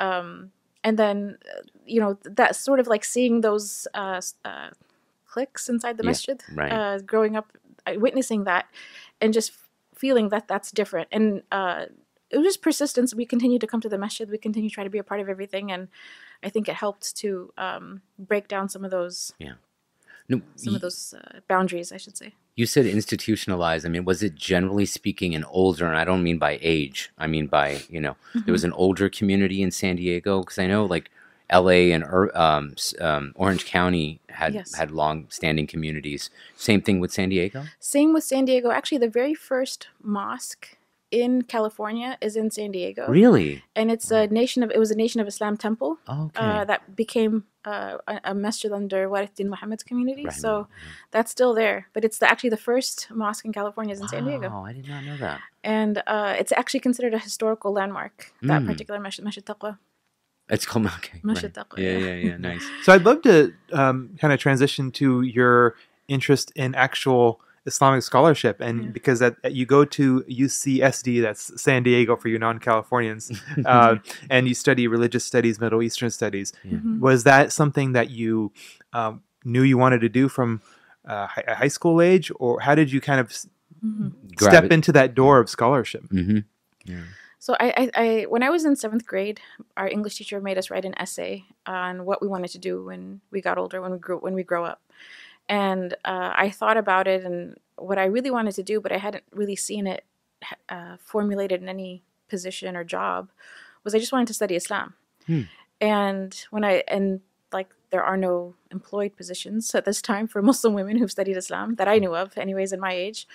Um, and then uh, you know that sort of like seeing those uh, uh, cliques inside the Yeah, masjid right. uh, growing up, witnessing that, and just feeling that that's different. And uh, it was just persistence. We continued to come to the masjid. We continued to try to be a part of everything, and I think it helped to um, break down some of those no, some y- of those uh, boundaries, I should say. You said institutionalized. I mean, was it generally speaking an older, and I don't mean by age, I mean by, you know, there was an older community in San Diego? Because I know like LA and um, um, Orange County had, Yes. had long standing communities. Same thing with San Diego? Same with San Diego. Actually, the very first mosque in California is in San Diego, Really? and it's a nation of it was a Nation of Islam temple Okay. uh, that became uh, a, a masjid under Warith Deen Muhammad's community. Right, So right, that's still there, but it's the, actually the first mosque in California is in San Diego. Wow, I did not know that. and uh, it's actually considered a historical landmark. That Mm. particular masjid, Masjid Taqwa. It's called, okay. Masjid right. Taqwa, Yeah, yeah. yeah, yeah, nice. So I'd love to um, kind of transition to your interest in actual Islamic scholarship, and Yeah. because that you go to UCSD, that's San Diego for you non-Californians, uh, and you study religious studies, Middle Eastern studies. Yeah. Mhm. Was that something that you um, knew you wanted to do from uh, hi- high school age, or how did you kind of s- Mhm. step into that door of scholarship? Mm-hmm. Yeah. So I, I, I, when I was in seventh grade, our English teacher made us write an essay on what we wanted to do when we got older, when we grew, when we grow up. And uh, I thought about it and what I really wanted to do, but I hadn't really seen it uh, formulated in any position or job, was I just wanted to study Islam. Hmm. And when I and like there are no employed positions at this time for Muslim women who've studied Islam that I knew of, anyways, in my age.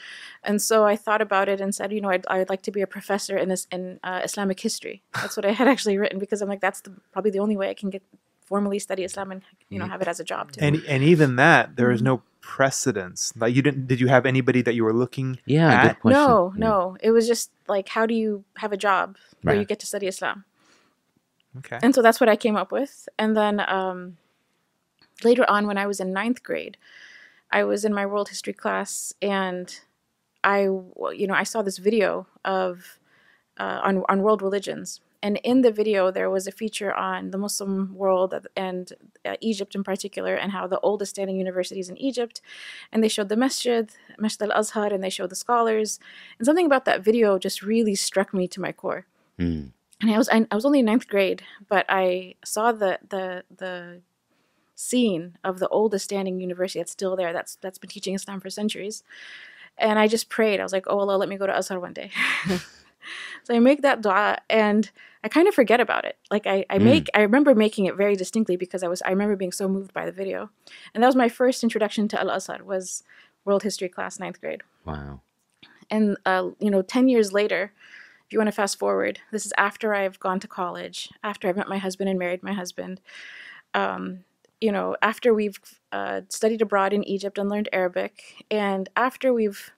And so I thought about it and said, you know, I'd, I'd like to be a professor in this in uh, Islamic history. That's what I had actually written because I'm like, that's the, probably the only way I can get formally study Islam and you know have it as a job too. And and even that, there is Mhm. no precedence. Like you didn't. Did you have anybody that you were looking? Yeah, At- good no, Yeah. no, it was just like, how do you have a job where you get to study Islam? Okay. And so that's what I came up with. And then um, later on, when I was in ninth grade, I was in my world history class, and I, w- you know, I saw this video of uh, on on world religions. And in the video, there was a feature on the Muslim world and uh, Egypt in particular, and how the oldest standing universities in Egypt, and they showed the masjid, Masjid al Azhar, and they showed the scholars. And something about that video just really struck me to my core Mm. and I was I, I was only in ninth grade, but I saw the the the scene of the oldest standing university that's still there that's that's been teaching Islam for centuries, and I just prayed. I was like, "Oh Allah, let me go to Azhar one day." so I make that dua, and I kind of forget about it. Like I I Mm. make I remember making it very distinctly because I was I remember being so moved by the video, and that was my first introduction to Al Azhar was world history class ninth grade Wow. and uh, you know 10 years later if you want to fast forward this is after i've gone to college after i've met my husband and married my husband um, you know after we've uh, studied abroad in egypt and learned arabic and after we've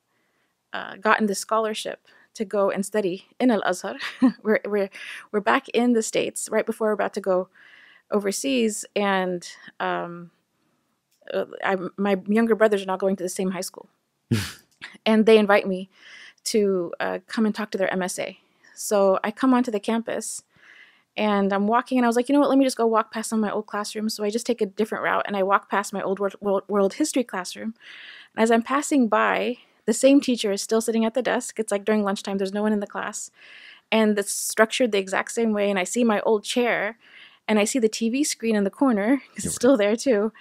uh, gotten the scholarship to go and study in al-azhar we're, we're, we're back in the states right before we're about to go overseas and um, uh, I, my younger brothers are now going to the same high school and they invite me to uh, come and talk to their MSA. So I come onto the campus and I'm walking, and I was like, you know what, let me just go walk past some of my old classrooms. So I just take a different route and I walk past my old world, world, world history classroom. And as I'm passing by the same teacher is still sitting at the desk. It's like during lunchtime, there's no one in the class. And it's structured the exact same way. And I see my old chair and I see the TV screen in the corner because it's still there too.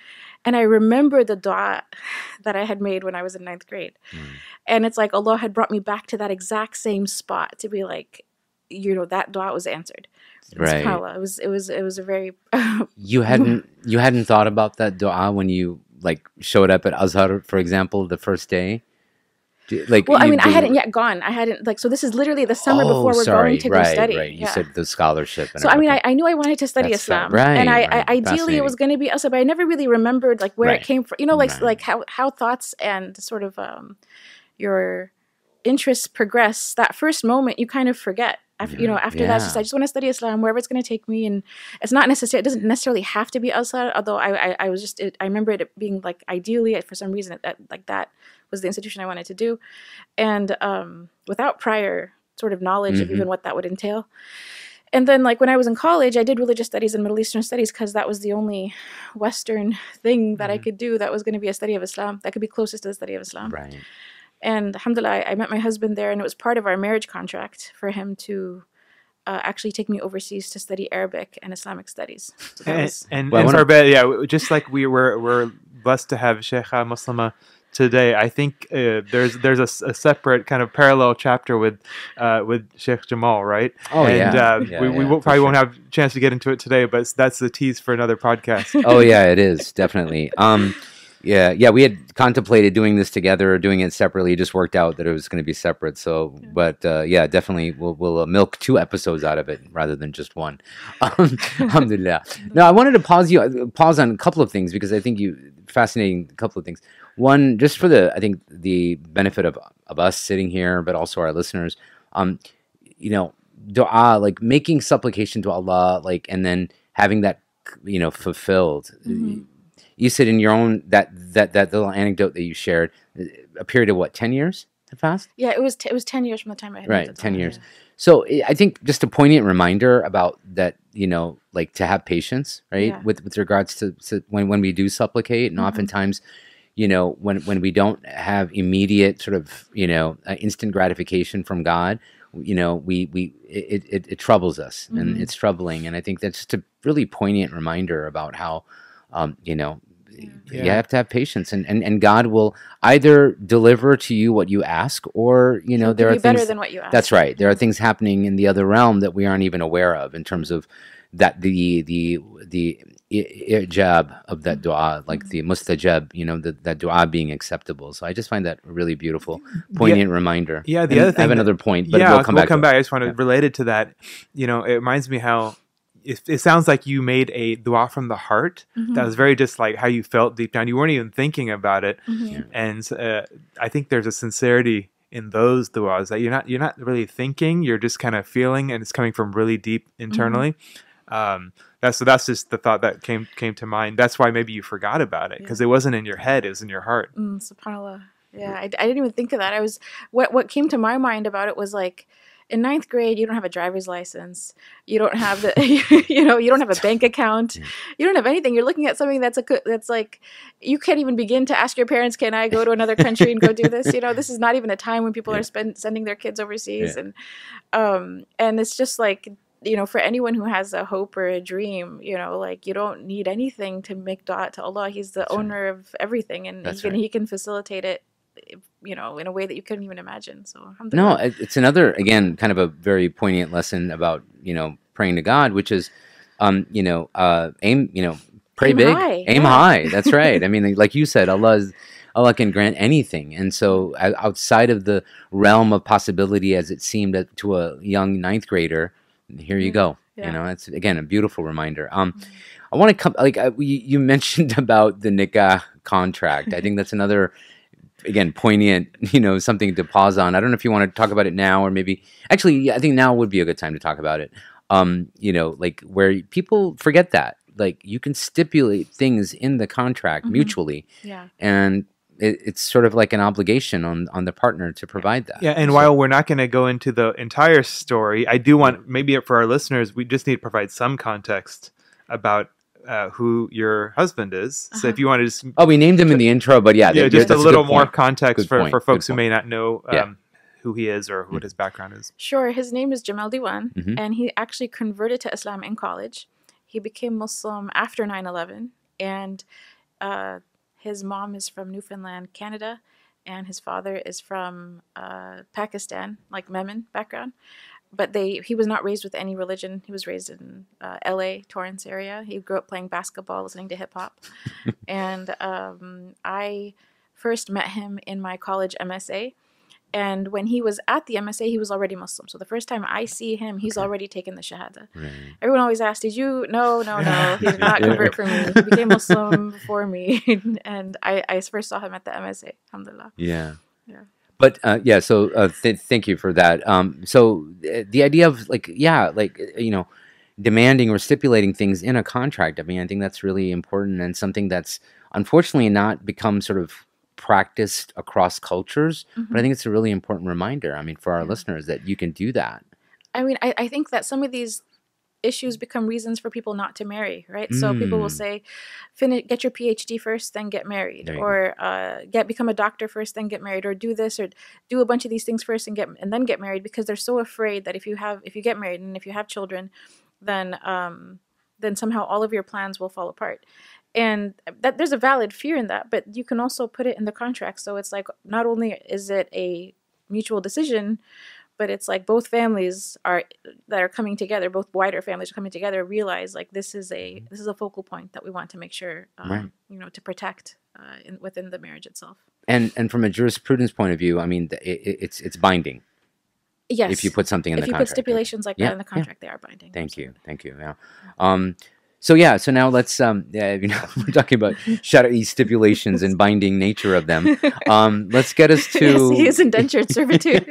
And I remember the dua that I had made when I was in ninth grade. Mm. And it's like Allah had brought me back to that exact same spot to be like, you know, that dua was answered. Right. It was it was it was a very You hadn't you hadn't thought about that dua when you like showed up at Azhar, for example, the first day. Like, well. I mean, I hadn't yet gone. I hadn't like so. This is literally the summer Oh, before we're sorry, going to right, go study. Right, you yeah. said the scholarship. And So I mean, okay. I, I knew I wanted to study That's Islam, right, and I, right. I ideally it was going to be Azhar, but I never really remembered like where it came from. You know, like like how how thoughts and sort of um, your interests progress. That first moment, you kind of forget. After, you know, after that, it's just I just want to study Islam wherever it's going to take me, and it's not necessarily. It doesn't necessarily have to be Azhar. Although I, I, I was just, it, I remember it being like ideally for some reason that like that was the institution I wanted to do, and um, without prior sort of knowledge of Mhm. even what that would entail. And then, like when I was in college, I did religious studies and Middle Eastern studies because that was the only Western thing that I Mhm. could do that was going to be a study of Islam that could be closest to the study of Islam. right. And alhamdulillah, I, I met my husband there, and it was part of our marriage contract for him to uh, actually take me overseas to study Arabic and Islamic studies. So And, was, and, Well, and wanna- yeah, just like we were we're blessed to have Sheikha Muslema today. I think uh, there's there's a, s- a separate kind of parallel chapter with uh, with Sheikh Jamal, right? Oh and yeah. uh, Yeah, we, we yeah, won't, probably sure. won't have a chance to get into it today, but that's the tease for another podcast. oh yeah, it is definitely. Um, yeah, yeah. We had contemplated doing this together or doing it separately. It just worked out that it was going to be separate. So, Yeah. but uh, yeah, definitely we'll we'll uh, milk two episodes out of it rather than just one. Um, alhamdulillah. No, I wanted to pause you uh, pause on a couple of things because I think you fascinating a couple of things. One, just for the I think the benefit of of us sitting here, but also our listeners. Um, you know, du'a like making supplication to Allah, like and then having that you know fulfilled. Mhm. You said in your own that that that little anecdote that you shared, uh, a period of what ten years to fast. yeah, it was t- it was ten years from the time I had Right, 10 years. yeah. So I I think just a poignant reminder about that, you know, like to have patience, right, Yeah. with with regards to, to when when we do supplicate, and Mhm. oftentimes, you know, when when we don't have immediate sort of you know uh, instant gratification from God, you know, we we it it, it troubles us and Mhm. it's troubling, and I think that's just a really poignant reminder about how, um, you know. You have to have patience, and, and, and God will either deliver to you what you ask, or you know He'll there give are better things than what you asked. that's right. There are things happening in the other realm that we aren't even aware of in terms of that the the the i- ijab of that mm-hmm. dua, like mm-hmm. the mustajab, you know, the, that dua being acceptable. So I just find that a really beautiful, mm-hmm. poignant reminder. yeah, the And other I have that- another point, but yeah, we'll come back. to it. I just want to Yeah. relate it to that. You know, it reminds me how it, it sounds like you made a dua from the heart. Mhm. That was very just like how you felt deep down. You weren't even thinking about it. Mhm. And uh, I think there's a sincerity in those duas that you're not you're not really thinking, you're just kind of feeling, and it's coming from really deep internally. Um, that's so that's just the thought that came came to mind. That's why maybe you forgot about it because it wasn't in your head; it was in your heart. Mm, subhanallah. Yeah, I, I didn't even think of that. I was what what came to my mind about it was like in ninth grade you don't have a driver's license, you don't have the you know you don't have a bank account, you don't have anything. You're looking at something that's a that's like you can't even begin to ask your parents, "Can I go to another country and go do this?" You know, this is not even a time when people Yeah. are spend, sending their kids overseas, Yeah. and um and it's just like you know, for anyone who has a hope or a dream, you know, like you don't need anything to make dua to Allah. He's the That's right. owner of everything, and That's he can right. he can facilitate it, you know, in a way that you couldn't even imagine. So, No, it's another again kind of a very poignant lesson about you know praying to God, which is, um, you know, uh, aim, you know, pray Aim big, high, aim yeah. high. That's right. I mean, like you said, Allah is. Allah can grant anything, and so outside of the realm of possibility, as it seemed to a young ninth grader, here you go. yeah. You know, it's again a beautiful reminder. Um, Mhm. I want to come like uh, you, you mentioned about the nikah contract. I think that's another again poignant, you know, something to pause on. I don't know if you want to talk about it now or maybe actually yeah, I think now would be a good time to talk about it. Um, you know, like where people forget that. Like you can stipulate things in the contract Mhm. mutually yeah, and it, it's sort of like an obligation on on the partner to provide that. Yeah, and So- while we're not going to go into the entire story, I do want maybe for our listeners, we just need to provide some context about uh, who your husband is. So Uh-huh. if you want to just Oh, we named him in the intro, but yeah, yeah, just a little good more point. context Good for, point, for good folks who point. may not know um, Yeah. who he is or what his background is. Sure. His name is Jamal Diwan, Mhm. and he actually converted to Islam in college. He became Muslim after 9 11, and uh, his mom is from Newfoundland, Canada, and his father is from uh, Pakistan, like Memon background. But they he was not raised with any religion. He was raised in uh, L.A. Torrance area. He grew up playing basketball, listening to hip hop, and um, I first met him in my college MSA. And when he was at the MSA, he was already Muslim. So the first time I see him, he's Okay. already taken the Shahada. Right. Everyone always asks, "Did you?" No, no, no. He did not convert for me. He became Muslim before me, and I, I first saw him at the MSA. Alhamdulillah. Yeah. Yeah. But uh, yeah, so uh, th- thank you for that. Um, so uh, the idea of like, yeah, like uh, you know, demanding or stipulating things in a contract. I mean, I think that's really important and something that's unfortunately not become sort of practiced across cultures. But I think it's a really important reminder. I mean, for our Mm-hmm. Yeah. listeners, that you can do that. I mean, I, I think that some of these issues become reasons for people not to marry, right? So people will Mm. say, "Finish, get your PhD first, then get married," or uh, "Get become a doctor first, then get married," or "Do this or do a bunch of these things first and get and then get married," because they're so afraid that if you have if you get married and if you have children, then um, then somehow all of your plans will fall apart. And that there's a valid fear in that, but you can also put it in the contract. So it's like not only is it a mutual decision, but it's like both families are that are coming together both wider families are coming together realize like this is a this is a focal point that we want to make sure um, Right. you know to protect uh, in, within the marriage itself And and from a jurisprudence point of view, I mean, it, it- it's it's binding yes if you put something in the if you contract. put stipulations like Yeah, that in the yeah. contract they are binding Thank you, thank you. Yeah. Um, so yeah, so now let's um, yeah, you know, we're talking about shadowy stipulations and binding nature of them. Um, let's get us to yes, he is indentured servitude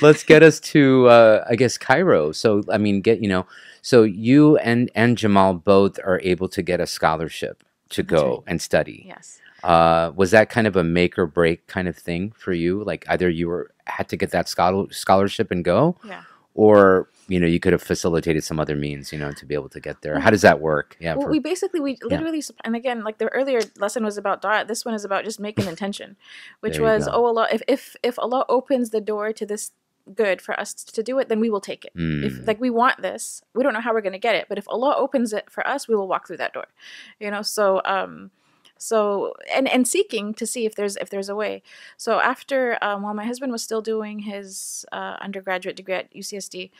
let's get us to uh, I guess Cairo. So I mean, get you know, so you and and Jamal both are able to get a scholarship to That's go right. and study. yes Uh, was that kind of a make or break kind of thing for you? Like either you were had to get that scholar, scholarship and go, yeah or you know you could have facilitated some other means, you know, to be able to get there. How does that work? Yeah, well, for- we basically we literally sup- and again like the earlier lesson was about dua this one is about just making intention which was go. oh allah if, if if allah opens the door to this good for us to do it then we will take it if Mm, like we want this we don't know how we're going to get it but if allah opens it for us we will walk through that door you know so um so and and seeking to see if there's if there's a way. So after um, while my husband was still doing his uh, undergraduate degree at ucsd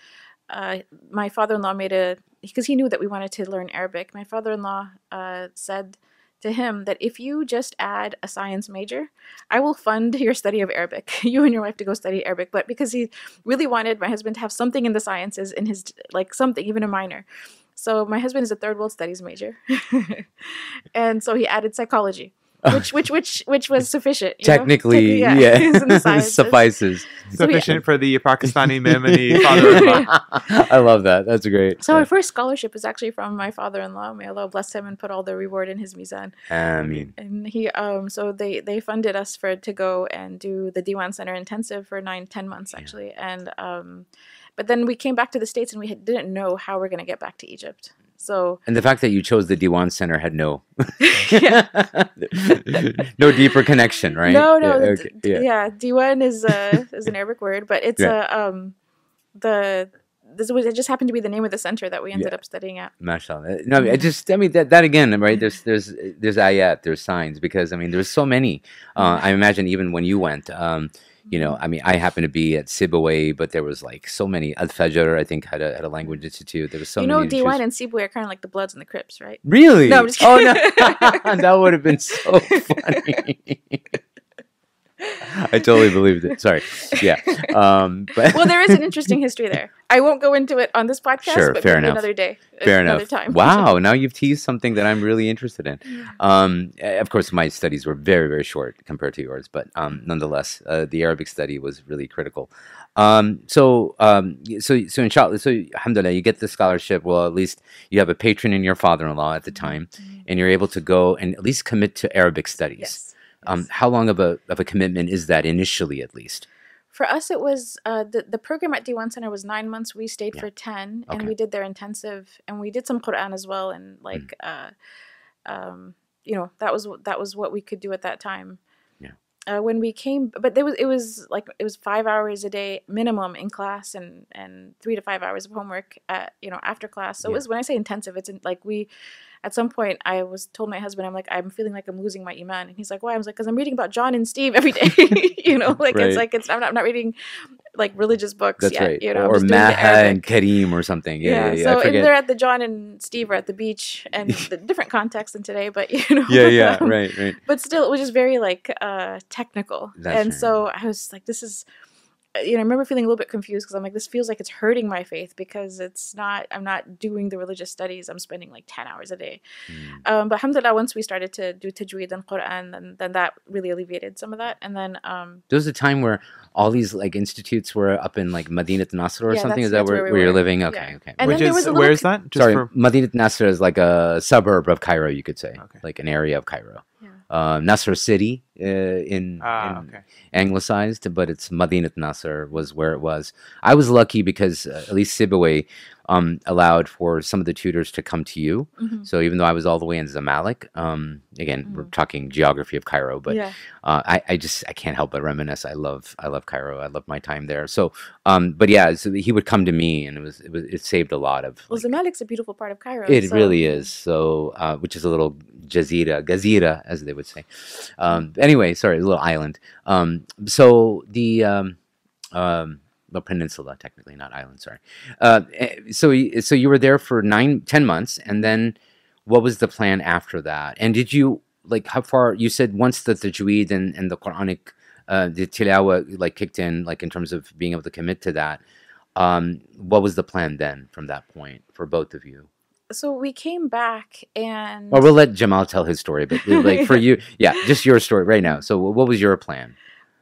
uh, my father-in-law made a because he knew that we wanted to learn arabic my father-in-law uh, said to him that if you just add a science major i will fund your study of arabic. You and your wife to go study arabic. But because he really wanted my husband to have something in the sciences in his like something even a minor so my husband is a third world studies major and so he added psychology which which which which was sufficient you know? technically, Techni- yeah, he's in the sciences. suffices. So, yeah. Sufficient for the Pakistani Memoni father-in-law. I love that. That's great. So our first scholarship is actually from my father-in-law. May Allah bless him and put all the reward in his mizan. I mean, And he, um, so they they funded us for to go and do the Diwan Center intensive for nine, ten months actually. And um, but then we came back to the states and we had, didn't know how we're gonna get back to Egypt. So and the fact that you chose the Diwan Center had no, no deeper connection, right? no, no, Yeah, okay, yeah. yeah. Diwan is uh is an Arabic word, but it's Yeah. a um the this was it just happened to be the name of the center that we ended Yeah. up studying at. Mashallah. No, I mean, I just I mean that that again, right? There's there's there's ayat, there's signs because I mean there's so many. Uh, I imagine even when you went, um, you know, I mean, I happened to be at Sibaway, but there was like so many. Al Fajr, I think, had a had a language institute. There was so you know, many. Diwan and Sibwe are kind of like the Bloods and the Crips, right? Really? No, I'm just oh no, that would have been so funny. I totally believed it. Sorry. Yeah. Um, but well, there is an interesting history there. I won't go into it on this podcast, Sure, but fair enough. another day, Fair another enough. time. Wow. Now you've teased something that I'm really interested in. Um, eh, of course, my studies were very, very short compared to yours, but um, nonetheless, uh, the Arabic study was really critical. Um, so, um, so, so inshallah, so alhamdulillah, you get the scholarship. Well, at least you have a patron in your father-in-law at the time, and you're able to go and at least commit to Arabic studies. yes. Um, how long of a of a commitment is that initially, at least? For us, it was uh, the the program at Diwan Center was nine months. We stayed Yeah. for ten, and we did their intensive, and we did some Quran as well, and Mm. like, uh, um, you know, that was that was what we could do at that time. Yeah. Uh, when we came, but there was it was like it was five hours a day minimum in class, and and three to five hours of homework at you know after class. So Yeah. it was when I say intensive, it's in, like we. At some point, I was told my husband, "I'm like, I'm feeling like I'm losing my iman," and he's like, "Why?" I was like, "Cause I'm reading about John and Steve every day. you know, like Right. it's like it's I'm not, I'm not reading like religious books That's yet. right. You know, or just doing the Maha and. Kareem or something. Yeah, yeah, yeah. So I they're at the John and Steve are at the beach, and the different context than today, but you know. yeah, yeah, um, right, right. But still, it was just very like uh technical, That's and right. so I was like, this is. Uh, You know, I remember feeling a little bit confused because I'm like, this feels like it's hurting my faith because it's not. I'm not doing the religious studies. I'm spending like ten hours a day. Mm. Um, but alhamdulillah, once we started to do tajweed and Quran, then then that really alleviated some of that. And then um, There was a time where all these like institutes were up in like Madinat Nasr or Yeah, something. that's- Is that that's where, where where, you're were. living? Yeah. Okay, okay. And Which then there is was a where little is co- that? Just Sorry, for Madinat Nasr is like a suburb of Cairo, you could say, Okay. like an area of Cairo. Yeah. Uh, Nasr City in, ah in okay. anglicized, but it's Madinat Nasr was where it was. I was lucky because uh, at least Sibaway um, allowed for some of the tutors to come to you. mhm. So even though I was all the way in Zamalek, um, again we're Mhm. talking geography of Cairo, but yeah, uh, I, I just I can't help but reminisce. I love I love Cairo. I love my time there. So, um, but yeah, so he would come to me, and it was it, was, it saved a lot of. well, like, Zamalek's a beautiful part of Cairo. it so- really is. So, uh, which is a little jazira, gazira, as they would say. Um, anyway, sorry, a little island. Um, so the um, um, the peninsula, technically, not island. Sorry. Uh, eh, so, so you were there for nine, ten months, and then what was the plan after that? And did you like how far? You said once the tajweed and, and the Quranic, uh, the tilawa like kicked in, like in terms of being able to commit to that. Um, what was the plan then from that point for both of you? So we came back and Or we'll let Jamal tell his story, but like for you, yeah, just your story right now. So, what was your plan?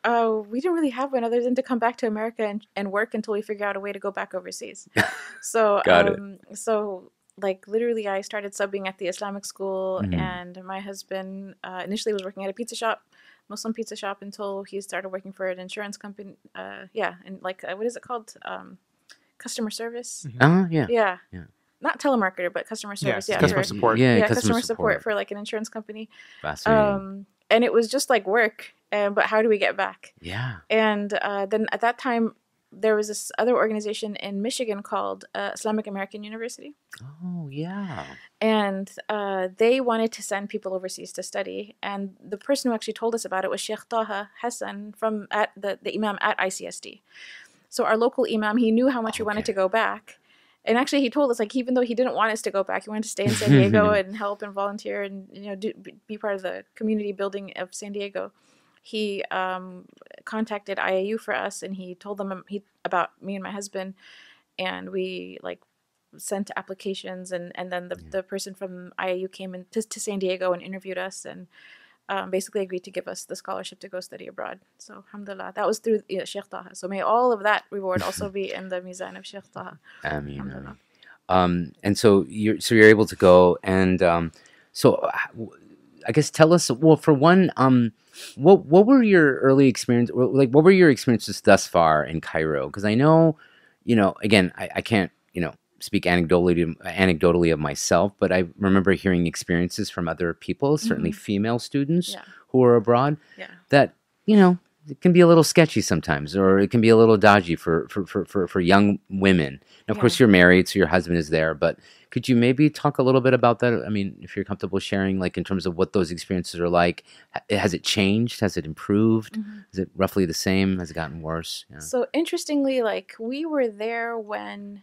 uh, we didn't really have one other than to come back to America and, and work until we figure out a way to go back overseas. So, Got it. um, so like literally, I started subbing at the Islamic school, Mhm. and my husband uh, initially was working at a pizza shop, Muslim pizza shop, until he started working for an insurance company. Uh, yeah, and like uh, what is it called? Um, customer service. Uh, yeah, Yeah. Yeah. Not telemarketer, but customer service. Yes, yeah, customer for- support. Yeah, yeah, customer, customer, support. support. for like an insurance company. Fascinating. Um, and it was just like work. And but how do we get back? yeah. And uh, then at that time, there was this other organization in Michigan called uh, Islamic American University, Oh, yeah. and uh, they wanted to send people overseas to study. And the person who actually told us about it was Sheikh Taha Hassan from at the, the imam at ICSD. So our local imam, he knew how much we wanted to go back. And actually, he told us like even though he didn't want us to go back, he wanted to stay in San Diego and help and volunteer and you know do, be- part of the community building of San Diego. He um, contacted IAU for us, and he told them he, about me and my husband, and we like sent applications, and and then the, Yeah. the person from IAU came in to, to San Diego and interviewed us, and um, basically agreed to give us the scholarship to go study abroad. So alhamdulillah, that was through yeah, Sheikh Taha. So may all of that reward also be in the mizan of Sheikh Taha. I mean, um, and so you're so you're able to go, and um, so I guess tell us. Well, for one, um, what what were your early experience? Like, what were your experiences thus far in Cairo? Because I know, you know, again, I, I can't, you know, speak anecdotally anecdotally of myself, but I remember hearing experiences from other people, certainly female students Yeah. who are abroad, Yeah. that you know it can be a little sketchy sometimes or it can be a little dodgy for for for, for, for young women and of course you're married so your husband is there but could you maybe talk a little bit about that i mean if you're comfortable sharing like in terms of what those experiences are like has it changed has it improved Mhm. is it roughly the same has it gotten worse yeah. So interestingly, like we were there when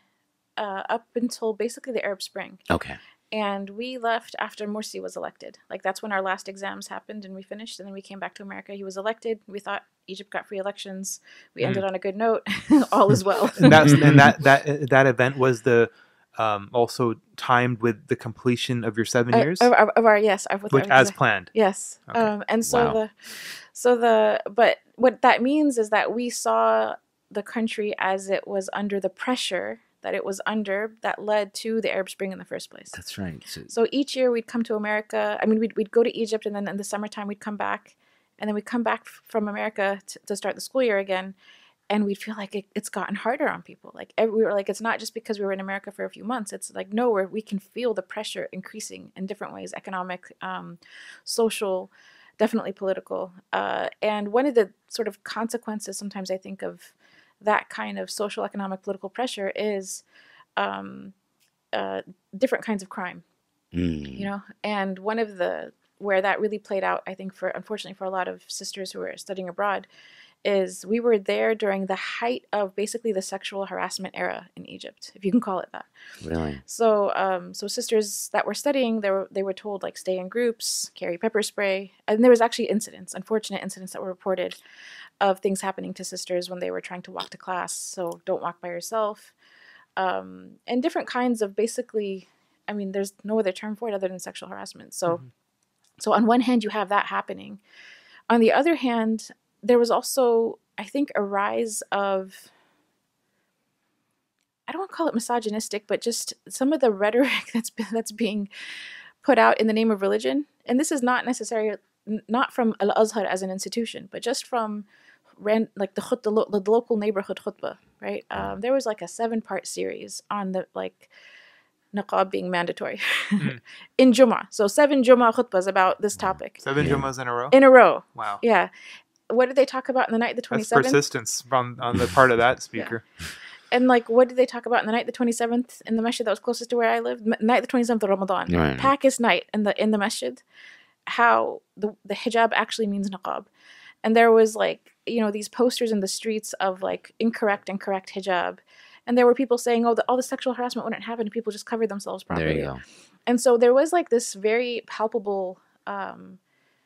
uh, up until basically the Arab Spring, okay and we left after Morsi was elected. Like that's when our last exams happened, and we finished, and then we came back to America. He was elected. We thought Egypt got free elections. We Mm. ended on a good note. All is well. and that's and that that that event was the um, also timed with the completion of your seven Uh, years, of, of, of our yes, of, with which our, as planned. Yes. Okay. Um, and so Wow. the, so the, but what that means is that we saw the country as it was under the pressure that it was under that led to the Arab Spring in the first place. that's right so, So each year we'd come to America. I mean, we'd, we'd go to Egypt and then in the summertime we'd come back. And then we'd come back from America to, to start the school year again. and we'd feel like it, it's gotten harder on people. Like every, we were like, it's not just because we were in America for a few months. It's like no, where we can feel the pressure increasing in different ways: economic, um, social, definitely political. Uh, and one of the sort of consequences, sometimes I think of that kind of social, economic, political pressure is um, uh, different kinds of crime. Mm. You know, and one of the where that really played out, I think, for unfortunately for a lot of sisters who are studying abroad, is we were there during the height of basically the sexual harassment era in Egypt, if you can call it that. Really? So, um, so sisters that were studying, they were they were told like stay in groups, carry pepper spray, and there was actually incidents, unfortunate incidents that were reported of things happening to sisters when they were trying to walk to class. So don't walk by yourself, um, and different kinds of basically, I mean, there's no other term for it other than sexual harassment. So, Mhm. so on one hand, you have that happening. On the other hand, there was also, I think, a rise of I don't want to call it misogynistic, but just some of the rhetoric that's been, that's being put out in the name of religion. And this is not necessarily not from Al Azhar as an institution, but just from ran like the khut- the, lo- the local neighborhood khutbah, right? Um, there was like a seven part series on the like niqab being mandatory Mm. in Jummah. So seven Jummah khutbahs about this topic Seven Yeah. Jummas in a row. in a row. wow. Yeah. What did they talk about in the night of the That's 27th? persistence from on the part of that speaker. And like, what did they talk about in the night the 27th in the masjid that was closest to where I lived? M- night the 27th of Ramadan. Right. Pakist night in the in the masjid. How the, the hijab actually means niqab. And there was like, you know, these posters in the streets of like incorrect and correct hijab. And there were people saying, oh, the, all the sexual harassment wouldn't happen if people just covered themselves properly. There you go. And so there was like this very palpable um,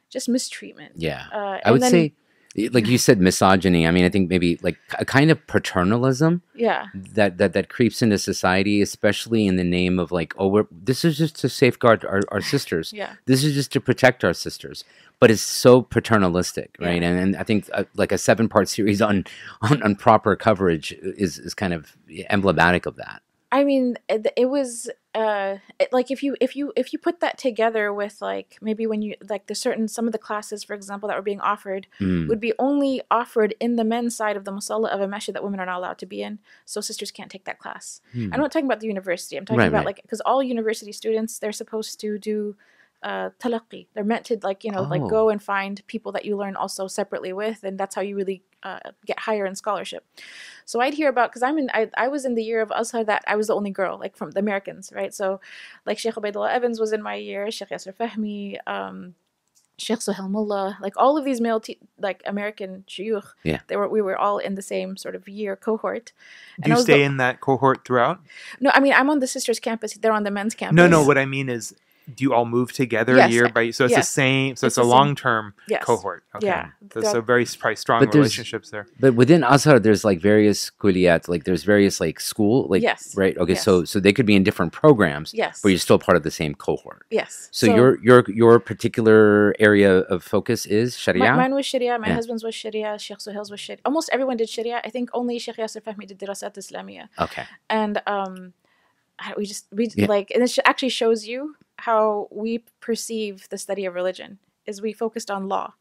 just mistreatment. Yeah. Uh, I and would then- say, like you said, misogyny. I mean, I think maybe like a kind of paternalism yeah. that that that creeps into society, especially in the name of like, oh, we're this is just to safeguard our, our sisters. Yeah. This is just to protect our sisters. But it's so paternalistic, right? Yeah. And, and I think uh, like a seven part series on, on on proper coverage is is kind of emblematic of that. I mean, it, it was uh, it, like if you if you if you put that together with like maybe when you like the certain some of the classes, for example, that were being offered Mm. would be only offered in the men's side of the musalla of a masjid that women are not allowed to be in, so sisters can't take that class. Hmm. I'm not talking about the university. I'm talking Right, about right. like because all university students they're supposed to do uh talaqi. They're meant to like you know like Oh. go and find people that you learn also separately with, and that's how you really uh, get higher in scholarship. So I'd hear about because I'm in I, I was in the year of Azhar that I was the only girl like from the Americans right. So like Sheikh Ubaidullah Evans was in my year, Sheikh Yasser Fahmi. Um, Sheikh Suhail Mullah, like all of these male, te- like American shuyukh, Yeah. they were we were all in the same sort of year cohort. Do And you I was stay the- in that cohort throughout? No, I mean I'm on the sisters' campus. They're on the men's campus. No, no. What I mean is, do you all move together Yes, year by? So it's the same. So It's it's, a long term Yes. cohort. Okay. Yeah. So, so very probably strong But relationships there. But within Azhar, there's like various kuliyat, like there's various like school, like Yes. right? Okay, Yes. so so they could be in different programs, Yes. but you're still part of the same cohort. yes. So, your your your particular area of focus is Sharia. My, mine was Sharia. My Yeah. husband's was Sharia. Sheikh Suhail's was Sharia. Almost everyone did Sharia. I think only Sheikh Yasser Fahmi did Dirasat Islamiyah. okay. and um we just we Yeah. like and it actually shows you how we perceive the study of religion is we focused on law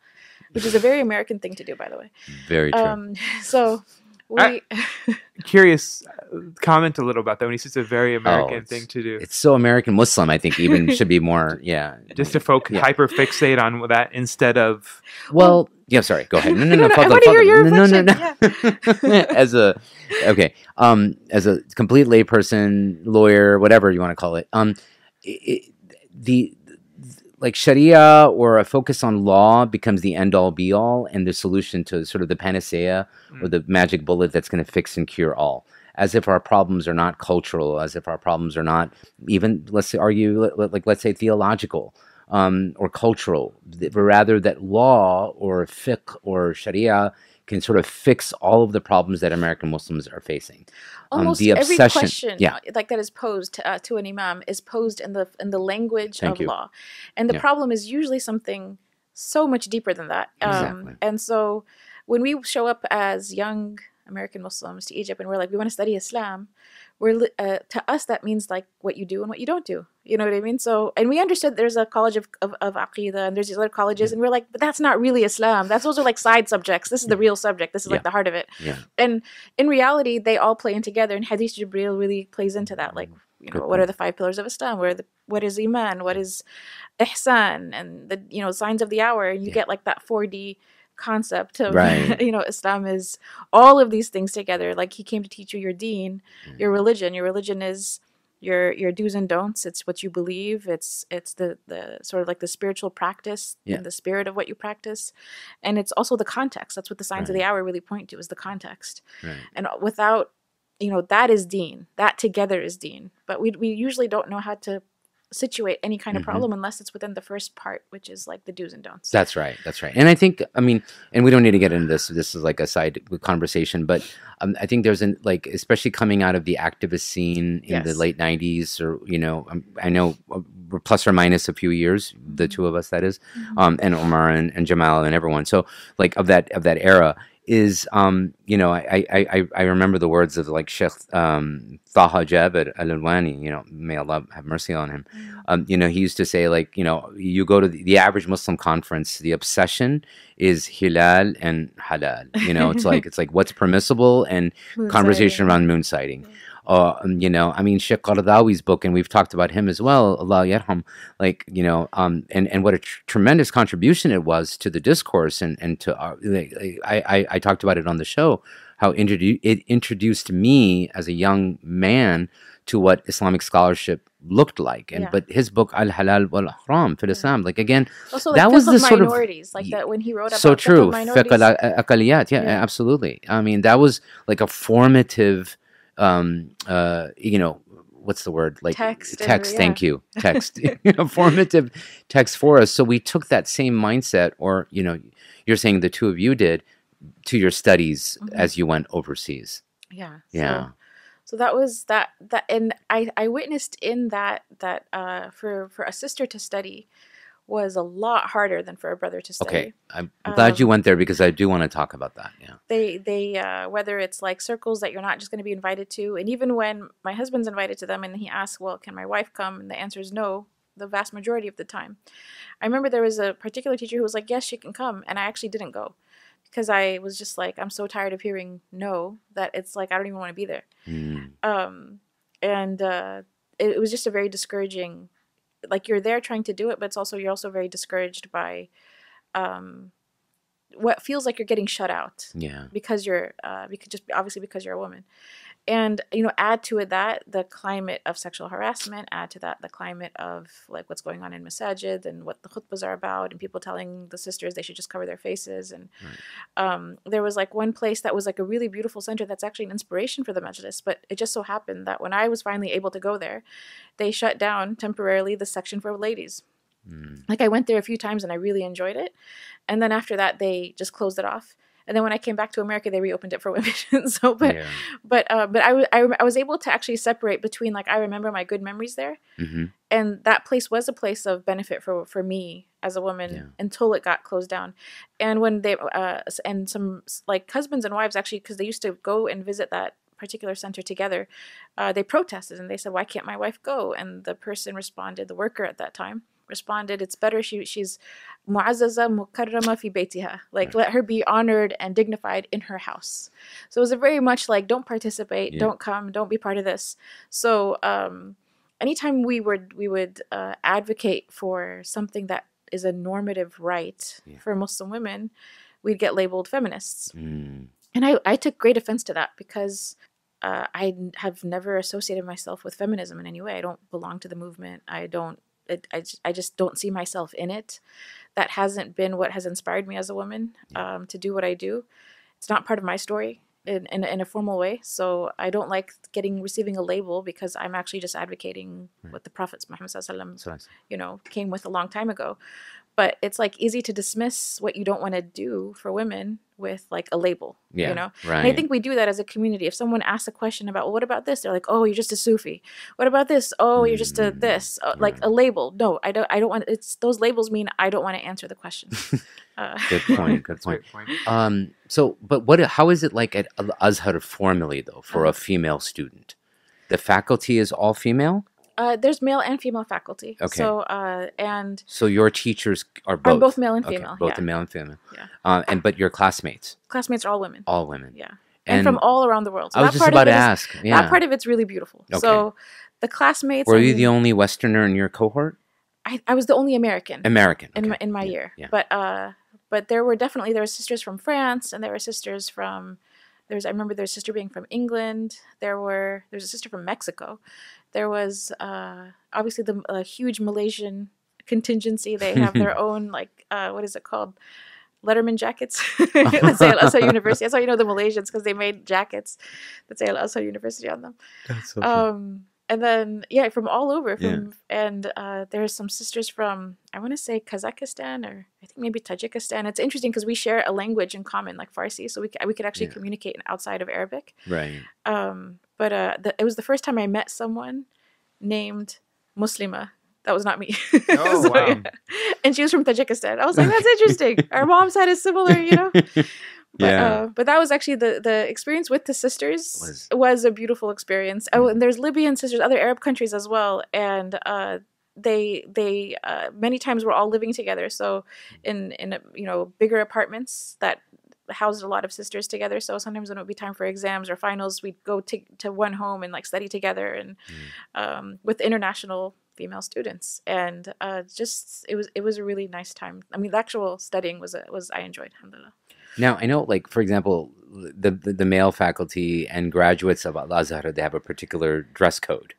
which is a very american thing to do by the way Very true. um so we I- Curious. uh, Comment a little about that when he says it's a very American Oh, thing to do. it's so American Muslim. I think even should be more. Yeah. Just to focus, Yeah. hyper fixate on that instead of Well, yeah. Sorry. Go ahead. No, no, no. No, no, I wanna hear your no, no, no, reflection, no. as a okay, um, as a complete layperson, lawyer, whatever you want to call it, um, it, it, the like Sharia or a focus on law becomes the end all be all and the solution to sort of the panacea or Mm. the magic bullet that's going to fix and cure all. As if our problems are not cultural, as if our problems are not even, let's say, argue, li- li- like, let's say, theological um, or cultural, but rather that law or fiqh or sharia can sort of fix all of the problems that American Muslims are facing. Um, almost the every question yeah. uh, like that is posed to, uh, to an imam is posed in the in the language Thank of you. law and the Yeah. problem is usually something so much deeper than that um, Exactly. and so when we show up as young american muslims to egypt and we're like we want to study islam we're uh, to us that means like what you do and what you don't do. You know what I mean? So and we understood there's a college of of, of aqidah and there's these other colleges, and we're like, but that's not really Islam. That's those are like side subjects. This is the real subject. This is Yeah. like the heart of it. Yeah. And in reality, they all play in together, and Hadith Jibril really plays into that. Like, you know, what are the five pillars of Islam? where the what is iman? What is ihsan? And the you know signs of the hour. And you Yeah. get like that 4D concept of Right. you know Islam is all of these things together. Like he came to teach you your deen, Mm. your religion. Your religion is your your do's and don'ts. It's what you believe. It's it's the the sort of like the spiritual practice Yeah. and the spirit of what you practice, and it's also the context. That's what the signs of the hour really point to is the context. Right. And without you know that is deen. That together is deen. But we we usually don't know how to situate any kind of Mhm. problem unless it's within the first part, which is like the do's and don'ts. That's right. That's right. And I think, I mean, and we don't need to get into this. This is like a side conversation, but um, I think there's an like, especially coming out of the activist scene in the late '90s, or you know, um, I know uh, plus or minus a few years, the two of us, that is, Mhm. um, and Omar and, and Jamal and everyone. So like of that of that era is um you know I I I, I remember the words of like Sheikh um Taha Jabir Al Alwani you know may Allah have mercy on him Mhm. um, you know, he used to say like, you know, you go to the, the average Muslim conference, the obsession is hilal and halal. You know, it's like it's like what's permissible and Moon conversation sighting. around moon sighting. Uh, um, you know, I mean, Sheikh Qaradawi's book, and we've talked about him as well. Allah yarham, like you know, um, and and what a tr- tremendous contribution it was to the discourse, and and to our, like, I, I I talked about it on the show how introdu- it introduced me as a young man to what Islamic scholarship looked like. And Yeah. but his book Al Halal wal Haram fil Yeah. Islam, like again, Also, like that was of the sort of- minorities, like that when he wrote about so true. Minorities. al aqaliyat, yeah, Yeah. absolutely. I mean, that was like a formative, um, uh, you know, what's the word? Like Text Text. yeah. Thank you. Text. you know, formative text for us. So we took that same mindset, or you know, you're saying the two of you did to your studies Mhm. as you went overseas. Yeah. Yeah. So, so that was that that and I I witnessed in that that uh for for a sister to study was a lot harder than for a brother to study. Okay, I'm glad you Um, went there because I do want to talk about that. Yeah. They they uh whether it's like circles that you're not just going to be invited to and even when my husband's invited to them and he asks, "Well, can my wife come?" and the answer is no, the vast majority of the time. I remember there was a particular teacher who was like, "Yes, she can come." And I actually didn't go because I was just like, I'm so tired of hearing no that it's like I don't even want to be there. Mm, um and uh it, it was just a very discouraging like you're there trying to do it but it's also you're also very discouraged by um what feels like you're getting shut out yeah. because you're uh because just obviously because you're a woman and you know add to it that the climate of sexual harassment add to that the climate of like what's going on in masajid and what the khutbahs are about and people telling the sisters they should just cover their faces and um, there was like one place that was like a really beautiful center that's actually an inspiration for the majlis but it just so happened that when i was finally able to go there they shut down temporarily the section for ladies Mm, like I went there a few times and I really enjoyed it. And then after that, they just closed it off. And then when I came back to America, they reopened it for women. so, but yeah. but uh, but I, w- I rem- I was able to actually separate between like I remember my good memories there, hmm and that place was a place of benefit for for me as a woman Yeah. until it got closed down. And when they uh and some like husbands and wives actually because they used to go and visit that particular center together, uh, they protested and they said, "Why can't my wife go?" And the person responded, the worker at that time responded, "It's better she she's mu'azzaza mukarrama fi baytiha. Like Right. let her be honored and dignified in her house." So it was a very much like don't participate, Yeah. don't come, don't be part of this. So um, anytime we would we would uh, advocate for something that is a normative right Yeah. for Muslim women, we'd get labeled feminists. Mm, And I, I took great offense to that because uh, I have never associated myself with feminism in any way. I don't belong to the movement. I don't. It, I, I just don't see myself in it. That hasn't been what has inspired me as a woman um, to do what I do. It's not part of my story in, in, in a formal way. So I don't like getting receiving a label because I'm actually just advocating Right. what the Prophet Muhammad Sallallahu that's what I you know came with a long time ago but it's like easy to dismiss what you don't want to do for women with like a label Yeah. you know Right. and i think we do that as a community if someone asks a question about well, what about this they're like oh you're just a sufi what about this oh you're just a Mm, this uh, like right. a label no i don't i don't want it's those labels mean i don't want to answer the question uh, Good point. Good point. point. Um, so, but what? How is it like at Al Azhar formally though for a Uh-huh. female student? the faculty is all female. Uh, there's male and female faculty. Okay. So uh, and So your teachers are both. are both male and Okay, female. both yeah. the male and female. Yeah. Uh, and but your classmates, Classmates are all women. all women. Yeah. And, from all around the world. So I was just about to is- ask. Yeah. That part of it's really beautiful. Okay. So the classmates. Were you the only Westerner in your cohort? I, I was the only American. American. in okay. my in my Yeah, year. Yeah. But uh, but there were definitely there were sisters from France, and there were sisters from there's I remember there's a sister being from England. There were there's a sister from Mexico. There was uh, obviously the uh, huge Malaysian contingency. They have their own like uh, what is it called? Letterman jackets say Al Azhar University. That's how you know the Malaysians because they made jackets that say Al Azhar University on them. That's so Um, and then yeah, from all over. Yeah. And uh, there's some sisters from I want to say Kazakhstan or I think maybe Tajikistan. It's interesting because we share a language in common, like Farsi, so we we could actually Yeah. communicate outside of Arabic. right. Um, but uh, the, it was the first time I met someone named Muslima. That was not me. Oh, wow. yeah. And she was from Tajikistan. I was like, that's interesting. Our moms had a similar, you know. But, yeah. uh, but that was actually the the experience with the sisters Was- was, a beautiful experience. Oh, Mhm. and there's Libyan sisters, other Arab countries as well, and uh, they they uh, many times were all living together. So in in uh, you know bigger apartments that housed a lot of sisters together. So sometimes when it would be time for exams or finals, we'd go to to one home and like study together, and um, with international female students, and uh, just it was it was a really nice time. I mean, the actual studying was a, was I enjoyed. Alhamdulillah. Now I know, like for example, the the, the male faculty and graduates of Al Azhar, they have a particular dress code.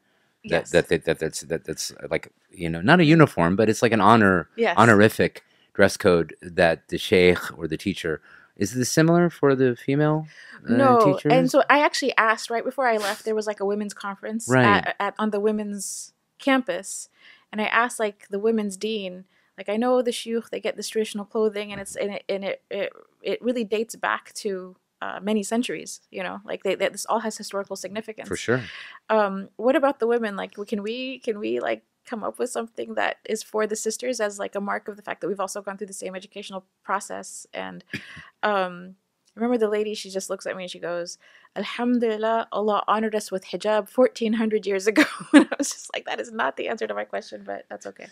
That, Yes. that, that, that that's that, that's like you know not a uniform, but it's like an honor Yes. honorific dress code that the sheikh or the teacher is this similar for the female uh, no teachers? and so i actually asked right before i left there was like a women's conference Right. at, at on the women's campus and i asked like the women's dean like i know the shuyukh they get this traditional clothing and it's and it and it it, it really dates back to uh, many centuries you know like they, they this all has historical significance for sure. um what about the women like can we can we like come up with something that is for the sisters as like a mark of the fact that we've also gone through the same educational process and um remember the lady she just looks at me and she goes alhamdulillah allah honored us with hijab 1400 years ago. And i was just like that is not the answer to my question but that's okay.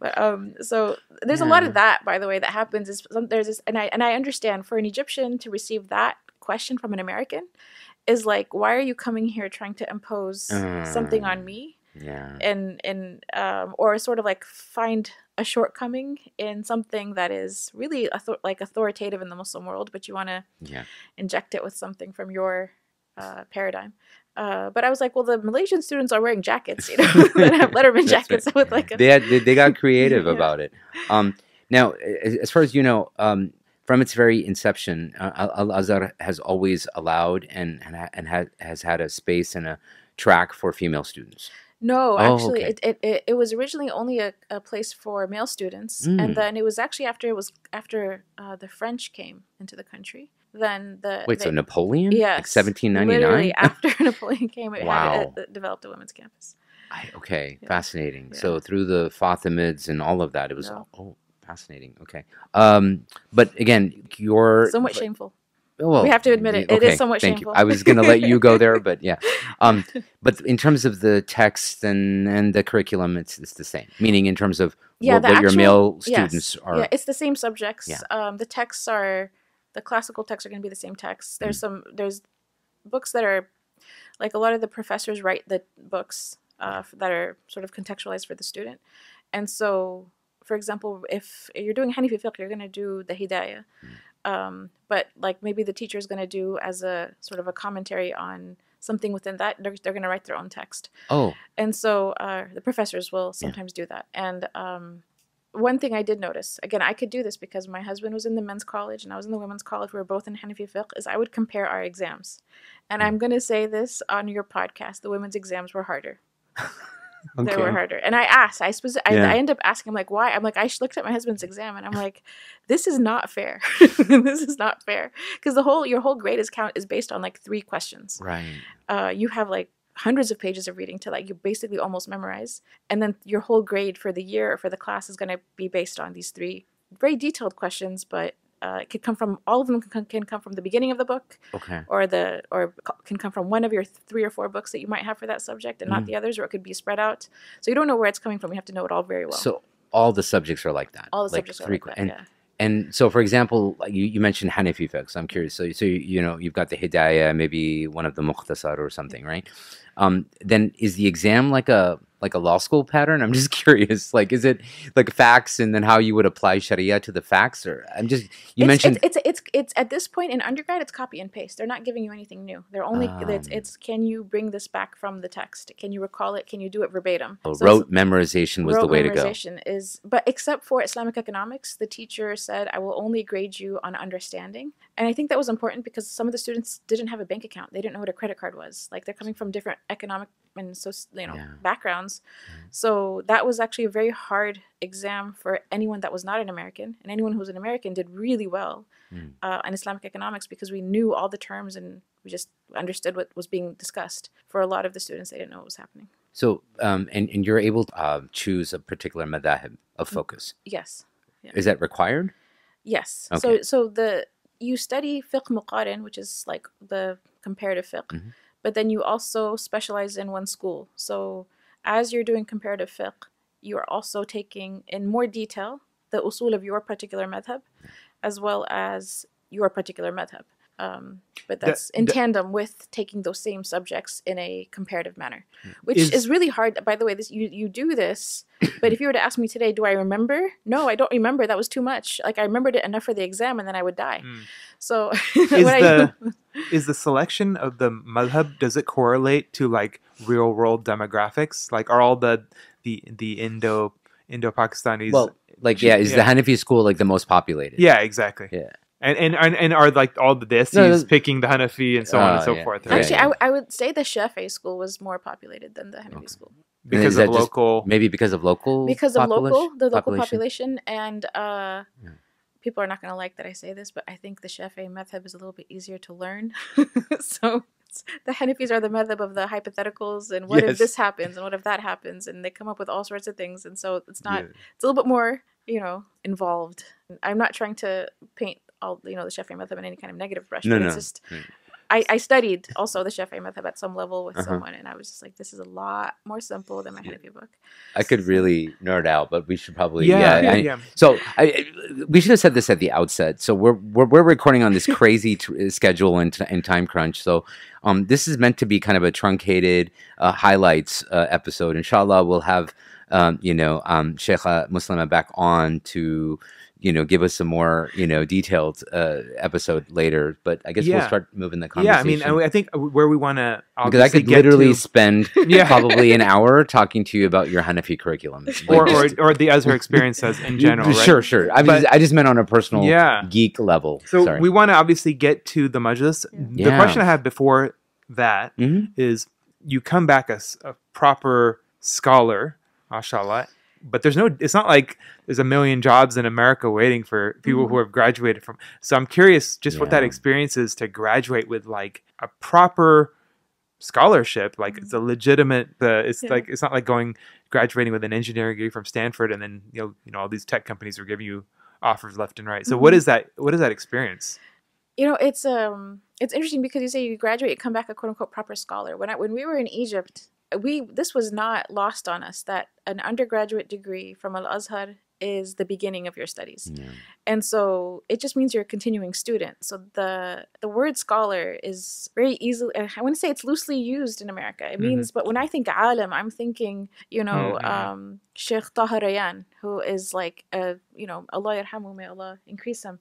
But um so there's a lot of that by the way that happens is some, there's this and i and i understand for an egyptian to receive that question from an american is like why are you coming here trying to impose something Uh. on me Yeah. and and um, or sort of like find a shortcoming in something that is really author- like authoritative in the muslim world but you want to Yeah. inject it with something from your uh, paradigm uh, but i was like well the malaysian students are wearing jackets you know that have letterman jackets with like a, They had they, they got creative Yeah. about it. Um, now, as far as you know, um, from its very inception, uh, Al Al Azhar has always allowed and and, ha- and ha- has had a space and a track for female students. No, Oh, actually, okay. it, it, it, it was originally only a, a place for male students, Mm. and then it was actually after it was after uh, the French came into the country. Then the Wait, so they- Napoleon? Like yes, 1799? literally after Napoleon came, it Wow. had it, developed a women's campus. I, okay, Yeah. fascinating. Yeah. So through the Fatimids and all of that, it was Yeah. oh, fascinating. Okay, um, but again, your Somewhat but- shameful. Well, We have to admit it. It is somewhat thank shameful. You. I was going to let you go there, but yeah. Um, but in terms of the text and, and the curriculum, it's, it's the same. Meaning, in terms of Yeah, what, what your actual- male yes. students are. Yeah, it's the same subjects. Yeah. Um, the texts are the classical texts are going to be the same texts. There's Mm. some there's books that are like a lot of the professors write the books uh, that are sort of contextualized for the student, and so for example, if you're doing Hanafi fiqh, you're going to do the Hidayah, Mm. Um, but like maybe the teacher is going to do as a sort of a commentary on something within that. They're, they're going to write their own text. Oh, and so uh, the professors will sometimes do that. And um, one thing i did notice again i could do this because my husband was in the men's college and i was in the women's college we were both in hanafi fiqh is i would compare our exams. And i'm going to say this on your podcast the women's exams were harder they were harder. And i asked i suppose I, Yeah. I end up asking him like why? I'm like i looked at my husband's exam and i'm like this is not fair. This is not fair. Because the whole your whole grade is count is based on like three questions. Right. uh, you have like hundreds of pages of reading to like you basically almost memorize. And then your whole grade for the year or for the class is going to be based on these three very detailed questions but uh, it could come from all of them can, can come from the beginning of the book Okay. or the or can come from one of your three or four books that you might have for that subject and not Mhm. the others or it could be spread out so you don't know where it's coming from you have to know it all very well So all the subjects are like that. all the like subjects are three like that, and yeah And so, for example, you, you mentioned Hanafi fiqh. So I'm curious. So, so you, you know, you've got the Hidayah, maybe one of the Mukhtasar or something, right? Um, then is the exam like a like a law school pattern? I'm just curious. Like, is it like facts and then how you would apply Sharia to the facts? Or I'm just you it's, mentioned it's, it's it's it's at this point in undergrad it's copy and paste they're not giving you anything new they're only it's, Um. it's can you bring this back from the text can you recall it can you do it verbatim oh, So rote memorization was the way to go. memorization is but except for islamic economics the teacher said i will only grade you on understanding and i think that was important because some of the students didn't have a bank account they didn't know what a credit card was like they're coming from different economic and so you know Yeah. backgrounds so that was actually a very hard exam for anyone that was not an american and anyone who was an american did really well Mm. uh, in islamic economics because we knew all the terms and we just understood what was being discussed for a lot of the students they didn't know what was happening So, um, and, and you're able to uh, choose a particular madhab of Mm. focus. yes Is that required? Yes. Okay. So so the you study fiqh muqarin, which is like the comparative fiqh, Mhm. but then you also specialize in one school. So as you're doing comparative fiqh, you are also taking in more detail the usul of your particular madhab, as well as your particular madhab. Um, but The- that's in the- tandem with taking those same subjects in a comparative manner, which Is- is, really hard. By the way, this you you do this, but if you were to ask me today, do I remember? No, I don't remember. That was too much. Like I remembered it enough for the exam, and then I would die. Mm. So Is what I the is the selection of the madhab does it correlate to like real world demographics? Like are all the the the Indo Indo Pakistanis? Well, like, yeah, is the. Hanafi school like the most populated? yeah, exactly. Yeah. And, and and and are like all the Desis No, no. picking the Hanafi and so on and Oh, so yeah. forth, right? actually, yeah. I, w- I would say the Shafi'i school was more populated than the Hanafi Okay. school because of that just local. Maybe because of local because of local the local population, and uh, Yeah. people are not going to like that I say this, but I think the Shafi'i madhab is a little bit easier to learn. so it's, the Hanafis are the madhab of the hypotheticals and what Yes. if this happens and what if that happens, and they come up with all sorts of things, and so it's not Yeah. it's a little bit more you know involved. I'm not trying to paint all you know the Shafi'i madhab in any kind of negative brush, No, but no. it's just Mm. I, I studied also the Shafi'i madhab at some level with Uh-huh. someone, and I was just like, this is a lot more simple than my Hanafi book. I could really nerd out, but we should probably Yeah, yeah. yeah, I- yeah. So I, I- we should have said this at the outset. So we're we're, we're recording on this crazy t- schedule and, t- and time crunch. So um, this is meant to be kind of a truncated uh, highlights uh, episode. Inshallah, we'll have um, you know um, Sheikha Muslema back on to you know give us some more you know detailed uh, episode later. But I guess we'll start moving the conversation. Yeah, I mean, I, I think where we want to because I could literally spend Yeah. probably an hour talking to you about your Hanafi curriculum, Like, or, or just- or the Azhar experiences in general, right? Sure, sure. I, But- just, I just meant on a personal Yeah. geek level. So Sorry. we want to obviously get to the majlis. The question I had before that is: Mhm. you come back as a proper scholar, mashallah, but there's no. It's not like there's a million jobs in America waiting for people who have graduated from. So I'm curious, just what that experience is to graduate with like a proper scholarship. Like it's a legitimate. Uh, it's Yeah. like it's not like going graduating with an engineering degree from Stanford and then you know you know all these tech companies are giving you offers left and right. So what Mhm. is that? What is that experience? You know, it's um, it's interesting because you say you graduate, you come back a quote unquote proper scholar. When I when we were in Egypt, we this was not lost on us that an undergraduate degree from Al Azhar is the beginning of your studies. Yeah. and so it just means you're a continuing student so the the word scholar is very easily i wouldn't say it's loosely used in america it Mhm. means but when i think alim i'm thinking you know Mhm. um sheikh taha Rayan, who is like a you know allah yarhamu may allah increase him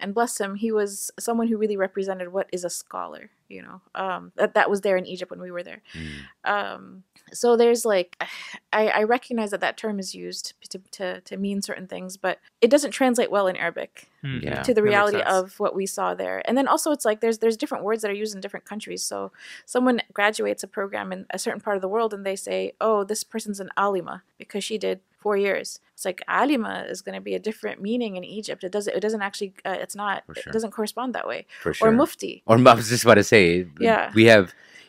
and bless him he was someone who really represented what is a scholar you know um that, that was there in egypt when we were there Mm. um so there's like I, I recognize that that term is used to, to, to mean certain things but it doesn't translate well in arabic Mhm. Yeah. to the reality of what we saw there and then also it's like there's there's different words that are used in different countries so someone graduates a program in a certain part of the world and they say oh this person's an alima because she did four years it's like alima is going to be a different meaning in egypt it doesn't it doesn't actually uh, it's not sure. it doesn't correspond that way For sure. or mufti Or I was just about to say, Yeah. we have,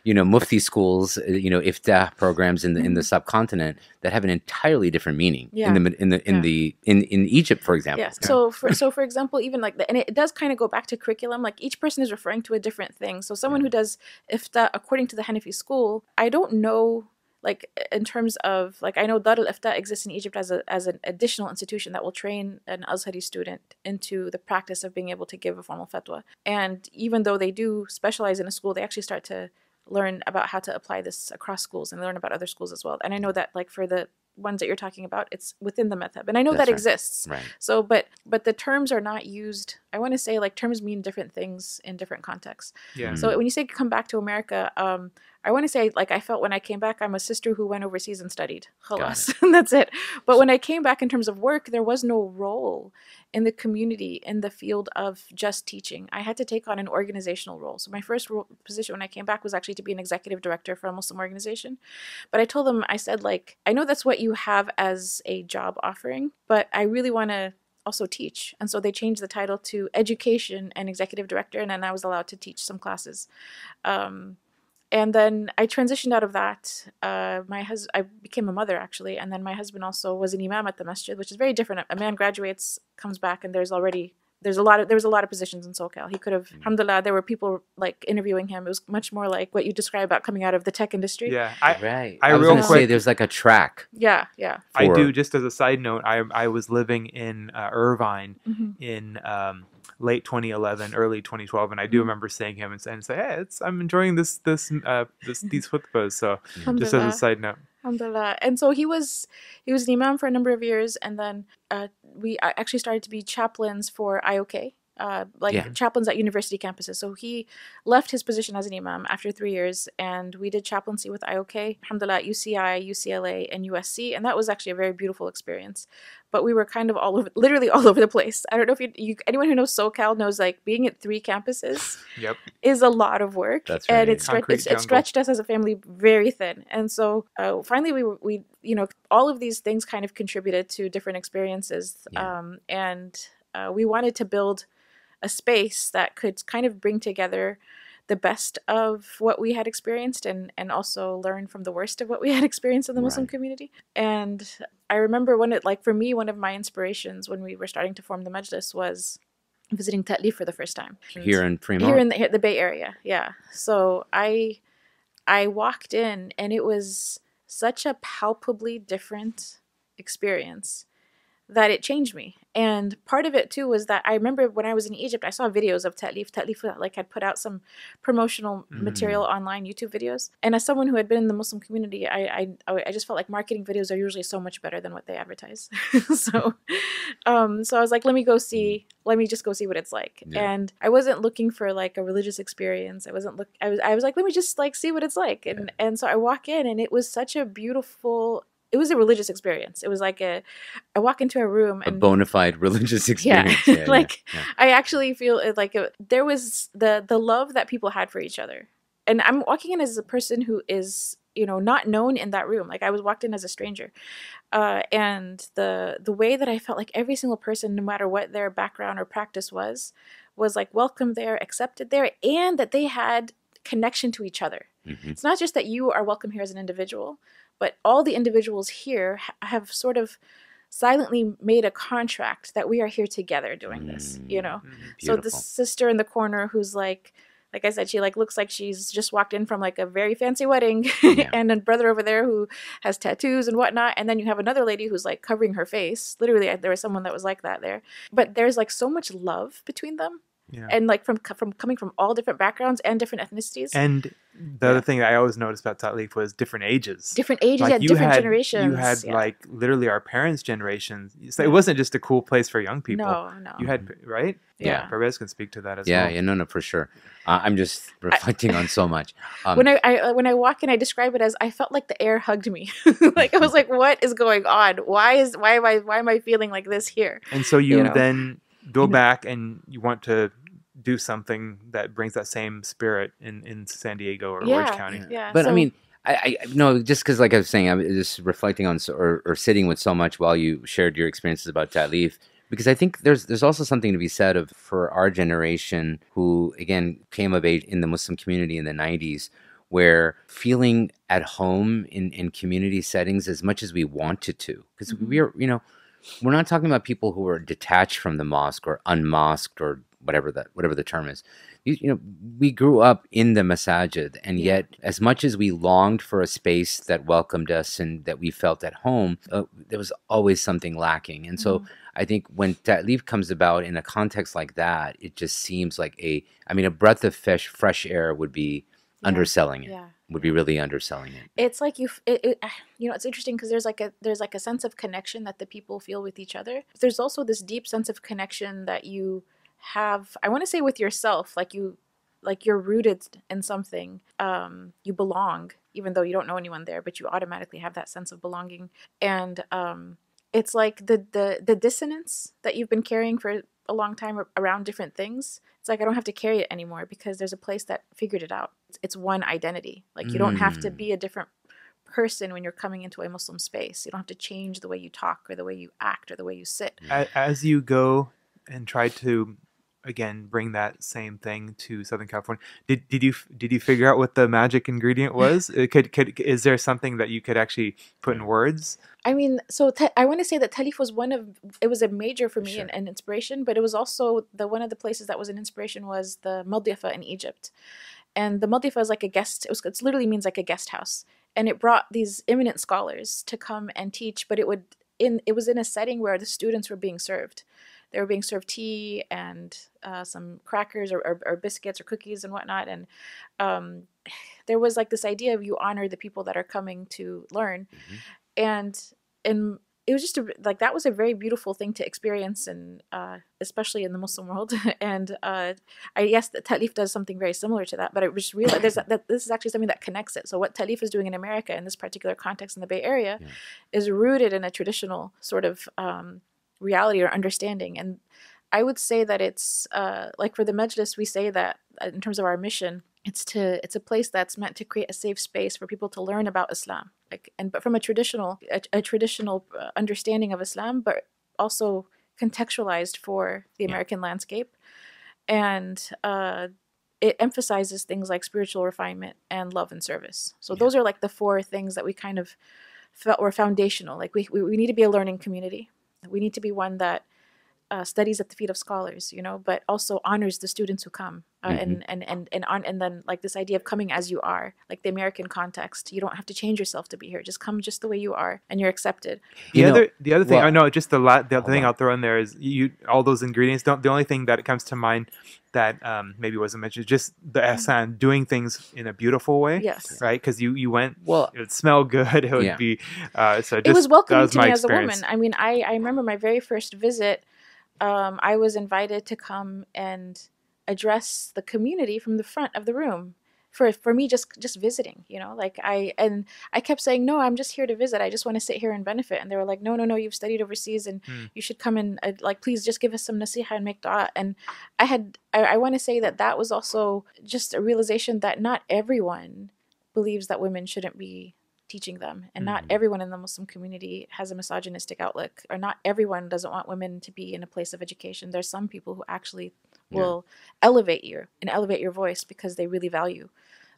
you know, mufti schools, uh, you know, iftah programs in the in the Mhm. subcontinent that have an entirely different meaning Yeah. in the in the in Yeah. the in in Egypt, for example. Yes. So for so for example, even like the, and it does kind of go back to curriculum. Like each person is referring to a different thing. So someone who does ifta according to the Hanafi school, I don't know like in terms of like I know Dar al Ifta exists in Egypt as a as an additional institution that will train an Azhari student into the practice of being able to give a formal fatwa. And even though they do specialize in a school, they actually start to learn about how to apply this across schools and learn about other schools as well. And I know that like for the ones that you're talking about, it's within the madhab. And I know That's that right. exists. Right. So, but but the terms are not used. I want to say like terms mean different things in different contexts. Yeah. So when you say come back to America, um, I want to say like I felt when I came back, I'm a sister who went overseas and studied. Khalas. and that's it. But when I came back in terms of work, there was no role in the community in the field of just teaching. I had to take on an organizational role. So my first ro- position when I came back was actually to be an executive director for a Muslim organization. But I told them, I said like, I know that's what you have as a job offering, but I really want to also teach. And so they changed the title to education and executive director, and then I was allowed to teach some classes. Um, and then I transitioned out of that. Uh, my hus- I became a mother actually, and then my husband also was an imam at the masjid, which is very different. A man graduates, comes back, and there's already there's a lot of there was a lot of positions in SoCal. He could have, alhamdulillah, there were people like interviewing him. It was much more like what you describe about coming out of the tech industry. Yeah. I, right. I I, was real going to say there's like a track. yeah, yeah. I do. Just as a side note, I I was living in uh, Irvine hmm in um, late 2011, early 2012, and I do Mhm. remember seeing him and saying, "Say, hey, it's I'm enjoying this this uh, this these khutbas." So just as a side note, Alhamdulillah. And so he was he was an imam for a number of years, and then uh, we actually started to be chaplains for IOK, uh, like Yeah. chaplains at university campuses. So he left his position as an imam after three years, and we did chaplaincy with IOK, alhamdulillah, UCI, UCLA, and USC, and that was actually a very beautiful experience. But we were kind of all over, literally all over the place. I don't know if you, you anyone who knows SoCal knows like being at three campuses yep. is a lot of work That's and it, Concrete it's, it stretched us as a family very thin and so uh, finally we we you know all of these things kind of contributed to different experiences Yeah. um, and uh, we wanted to build a space that could kind of bring together the best of what we had experienced and and also learn from the worst of what we had experienced in the Muslim Right. community. And I remember when it like for me one of my inspirations when we were starting to form the Majlis was visiting Ta'leef for the first time. Here in Fremont. Here in the, here- the Bay Area, yeah. So I, I walked in, and it was such a palpably different experience that it changed me. And part of it too was that I remember when I was in Egypt, I saw videos of Ta'leef. Ta'leef like had put out some promotional Mm. material online, YouTube videos. And as someone who had been in the Muslim community, I I, I just felt like marketing videos are usually so much better than what they advertise. so, um, so I was like, let me go see, let me just go see what it's like. Yeah. And I wasn't looking for like a religious experience. I wasn't look. I was I was like, let me just like see what it's like. And and so I walk in, and it was such a beautiful. It was a religious experience. It was like a, I walk into a room a and bona fide religious experience. Yeah, yeah, Like, yeah. I actually feel like it, there was the the love that people had for each other, and I'm walking in as a person who is you know not known in that room. Like I was walked in as a stranger, uh, and the the way that I felt like every single person, no matter what their background or practice was, was like welcome there, accepted there, and that they had connection to each other. Mhm. It's not just that you are welcome here as an individual, but all the individuals here ha- have sort of silently made a contract that we are here together doing this, you know? Mhm. So the sister in the corner who's like, like I said, she like looks like she's just walked in from like a very fancy wedding, Yeah. and a brother over there who has tattoos and whatnot, and then you have another lady who's like covering her face. Literally, there was someone that was like that there. But there's like so much love between them, Yeah. and like from from coming from all different backgrounds and different ethnicities, And the Yeah. other thing that I always noticed about Ta'leef was different ages. different ages, yeah, different had, generations. You had yeah. like literally our parents' generations. So Yeah. it wasn't just a cool place for young people. no, no, You had right. Yeah. Parvez can speak to that as Yeah, well. yeah, no, no, for sure. Uh, I'm just reflecting on so much. Um, when I, I uh, when I walk in, I describe it as I felt like the air hugged me. like I was like, "What is going on? Why is why am I why am I feeling like this here?" And so you, You know. then go You know. back and you want to do something that brings that same spirit in, in San Diego or Orange County. Yeah, but I mean, I, I no, just because, like I was saying, I'm just reflecting on so, or, or sitting with so much while you shared your experiences about Ta'leef. Because I think there's there's also something to be said of for our generation who again came of age in the Muslim community in the 90s, where feeling at home in, in community settings as much as we wanted to, because Mhm. we're, you know, we're not talking about people who are detached from the mosque or unmosqued or whatever that whatever the term is. You, you know, we grew up in the masajid, and Yeah. yet, as much as we longed for a space that welcomed us and that we felt at home, uh, there was always something lacking. And so, Mhm. I think when Ta'leef comes about in a context like that, it just seems like a, I mean, a breath of fresh, fresh air would be Yeah. underselling it. Yeah. Would be really underselling it. It's like you, it, it, ah, you know, it's interesting because there's like a there's like a sense of connection that the people feel with each other. There's also this deep sense of connection that you have. I want to say with yourself, like you, like you're rooted in something. Um, you belong, even though you don't know anyone there, but you automatically have that sense of belonging. And um, it's like the the the dissonance that you've been carrying for a long time around different things. It's like I don't have to carry it anymore because there's a place that figured it out. It's, it's one identity. Like you don't have to Mm. be a different person when you're coming into a Muslim space. You don't have to change the way you talk or the way you act or the way you sit. As you go and try to again bring that same thing to Southern California, did did you did you figure out what the magic ingredient was? Uh, could could is there something that you could actually put in words? I mean, so te- I want to say that Ta'leef was one of it was a major for me Sure. and an inspiration, but it was also the one of the places that was an inspiration was the Madyafa in Egypt, and the Madyafa is like a guest. It was it literally means like a guest house, and it brought these eminent scholars to come and teach, but it would in it was in a setting where the students were being served. They were being served tea and uh, some crackers or, or, or biscuits or cookies and whatnot, and um, there was like this idea of you honor the people that are coming to learn Mhm. and and it was just a, like that was a very beautiful thing to experience and uh, especially in the muslim world and uh, i guess that Ta'leef does something very similar to that but i just realized that this is actually something that connects it so what Ta'leef is doing in america in this particular context in the bay area Yeah. is rooted in a traditional sort of um, reality or understanding and i would say that it's uh, like for the majlis we say that uh, in terms of our mission it's to it's a place that's meant to create a safe space for people to learn about islam like and but from a traditional a, a traditional uh, understanding of islam but also contextualized for the Yeah. american landscape and uh it emphasizes things like spiritual refinement and love and service so Yeah. those are like the four things that we kind of felt were foundational like we, we, we need to be a learning community we need to be one that uh, studies at the feet of scholars, you know, but also honors the students who come, uh, Mhm. and and and and on and then like this idea of coming as you are, like the American context. You don't have to change yourself to be here; just come just the way you are, and you're accepted. The You know- other the other thing well- I know just the la- the other thing on. I'll throw in there is you all those ingredients. Don't the only thing that comes to mind that um, maybe wasn't mentioned is just the ihsan doing things in a beautiful way, Yes, right? Because you you went Well, it would smell good. It would Yeah. be uh, so. Just, it was welcoming was to my me as a woman. I mean, I I remember my very first visit. Um, I was invited to come and address the community from the front of the room. For, for me just just visiting you know like i and i kept saying no i'm just here to visit i just want to sit here and benefit and they were like no no no you've studied overseas and Hmm. you should come and uh, like please just give us some nasiha and make dua and i had i, I want to say that that was also just a realization that not everyone believes that women shouldn't be teaching them and not Mhm. everyone in the muslim community has a misogynistic outlook or not everyone doesn't want women to be in a place of education there's some people who actually Yeah. will elevate you and elevate your voice because they really value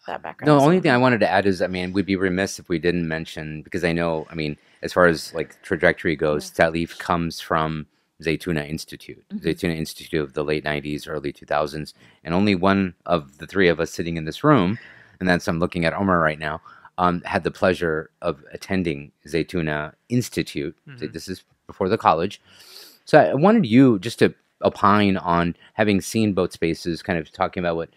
that background No, the only thing I wanted to add is, I mean, we'd be remiss if we didn't mention because I know, I mean, as far as like trajectory goes, Ta'leef comes from Zaytuna Institute, Mhm. Zaytuna Institute of the late '90s, early 2000s, and only one of the three of us sitting in this room, and that's I'm looking at Omar right now, um, had the pleasure of attending Zaytuna Institute. Mhm. This is before the college, so I wanted you just to opine on having seen both spaces, kind of talking about what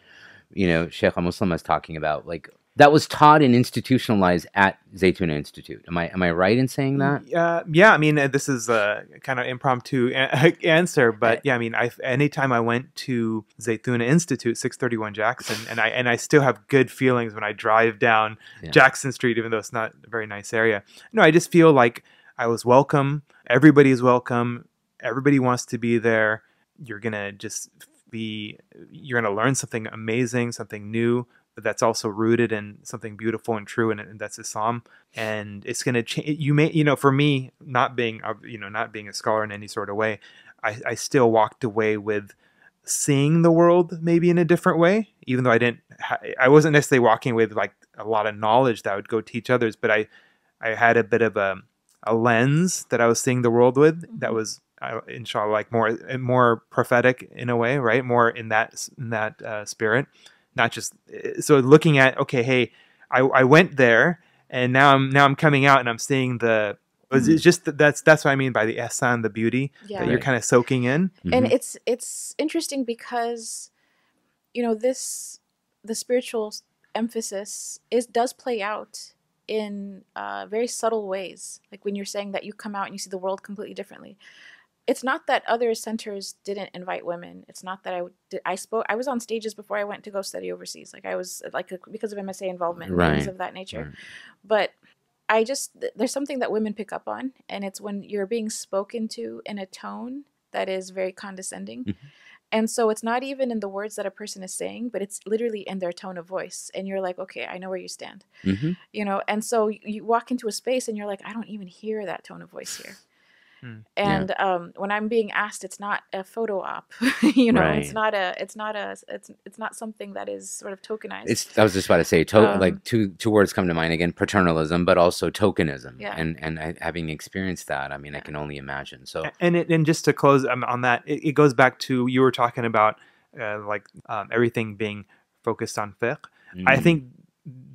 you know Sheikh Muslim was talking about, like that was taught and institutionalized at Zaytuna Institute. Am I am I right in saying that? Uh, yeah, I mean, uh, this is a kind of impromptu a- answer, but yeah, I mean, I anytime I went to Zaytuna Institute, six thirty one Jackson, and I and I still have good feelings when I drive down Yeah. Jackson Street, even though it's not a very nice area. No, I just feel like I was welcome. Everybody is welcome. Everybody wants to be there. You're gonna just be. You're gonna learn something amazing, something new. That's also rooted in something beautiful and true, and, and that's Islam and it's going to change you may you know for me not being a- you know not being a scholar in any sort of way I, I still walked away with seeing the world maybe in a different way even though i didn't ha- i wasn't necessarily walking away with like a lot of knowledge that I would go teach others, but I I had a bit of a a lens that I was seeing the world with that Mhm. was uh, inshallah like more more prophetic in a way, right? More in that in that uh, spirit, not just eh, so looking at okay, hey, I I went there and now I'm now I'm coming out and I'm seeing the it's Mhm. it's just that's that's what I mean by the ihsan, the beauty Yeah. that you're kind of soaking in. and Mhm. it's it's interesting because you know this the spiritual emphasis is does play out in uh, very subtle ways like when you're saying that you come out and you see the world completely differently it's not that other centers didn't invite women it's not that i did, i spoke i was on stages before i went to go study overseas like i was like because of msa involvement and things of that nature Right. but I just there's something that women pick up on, and it's when you're being spoken to in a tone that is very condescending. Mhm. And so it's not even in the words that a person is saying, but it's literally in their tone of voice. And you're like, okay, I know where you stand, Mhm. you know. And so you walk into a space and you're like, I don't even hear that tone of voice here. Hmm. Yeah. And um, when I'm being asked, it's not a photo op, you know. It's not a, it's not a, it's it's not something that is sort of tokenized. It's. I was just about to say, to- Um, like two two words come to mind again: paternalism, but also tokenism. Yeah. And and I, having experienced that, I mean, I can only imagine. So and it, and just to close um, on that, it, it goes back to you were talking about uh, like um, everything being focused on fiqh. I mm, think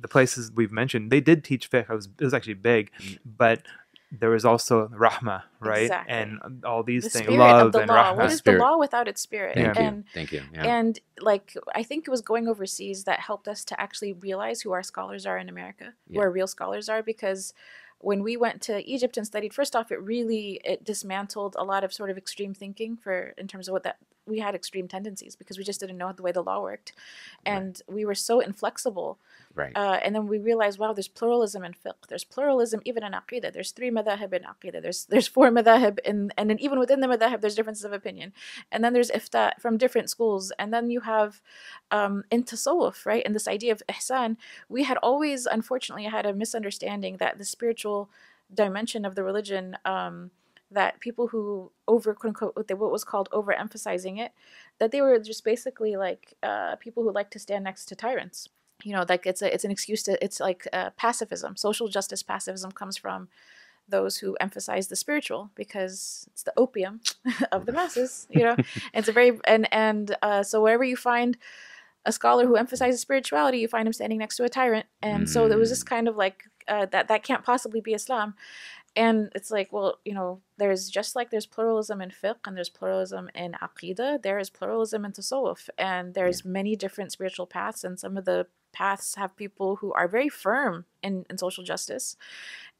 the places we've mentioned they did teach fiqh. It was it was actually big, Mm. but there was also rahma, right? Exactly. And um, all these the things, love of the and law. rahma. What is Spirit. the law without its spirit? Thank Yeah. you. And Thank you. Yeah. and like I think it was going overseas that helped us to actually realize who our scholars are in America, who our real scholars are, because when we went to Egypt and studied, first off, it really it dismantled a lot of sort of extreme thinking for in terms of what that we had extreme tendencies because we just didn't know the way the law worked, Right. and we were so inflexible right. uh, and then we realized, wow, there's pluralism in fiqh. There's pluralism even in aqidah. There's three madhahib in aqidah. There's there's four madhahib in, and then even within the madhahib, there's differences of opinion. And then there's ifta from different schools. And then you have um, in tasawwuf, right? And this idea of ihsan, we had always, unfortunately, had a misunderstanding that the spiritual dimension of the religion. Um, that people who over quote unquote what was called overemphasizing it, that they were just basically like uh, people who like to stand next to tyrants. You know like it's a it's an excuse to it's like uh, pacifism. Social justice pacifism comes from those who emphasize the spiritual because it's the opium of the masses you know? It's a very and and uh, so wherever you find a scholar who emphasizes spirituality you find him standing next to a tyrant. And so there was this Mm. kind of like uh, that that can't possibly be islam and it's like well you know there's just like there's pluralism in fiqh and there's pluralism in aqidah there is pluralism in tasawwuf. And there's many different spiritual paths. And some of the paths have people who are very firm in, in social justice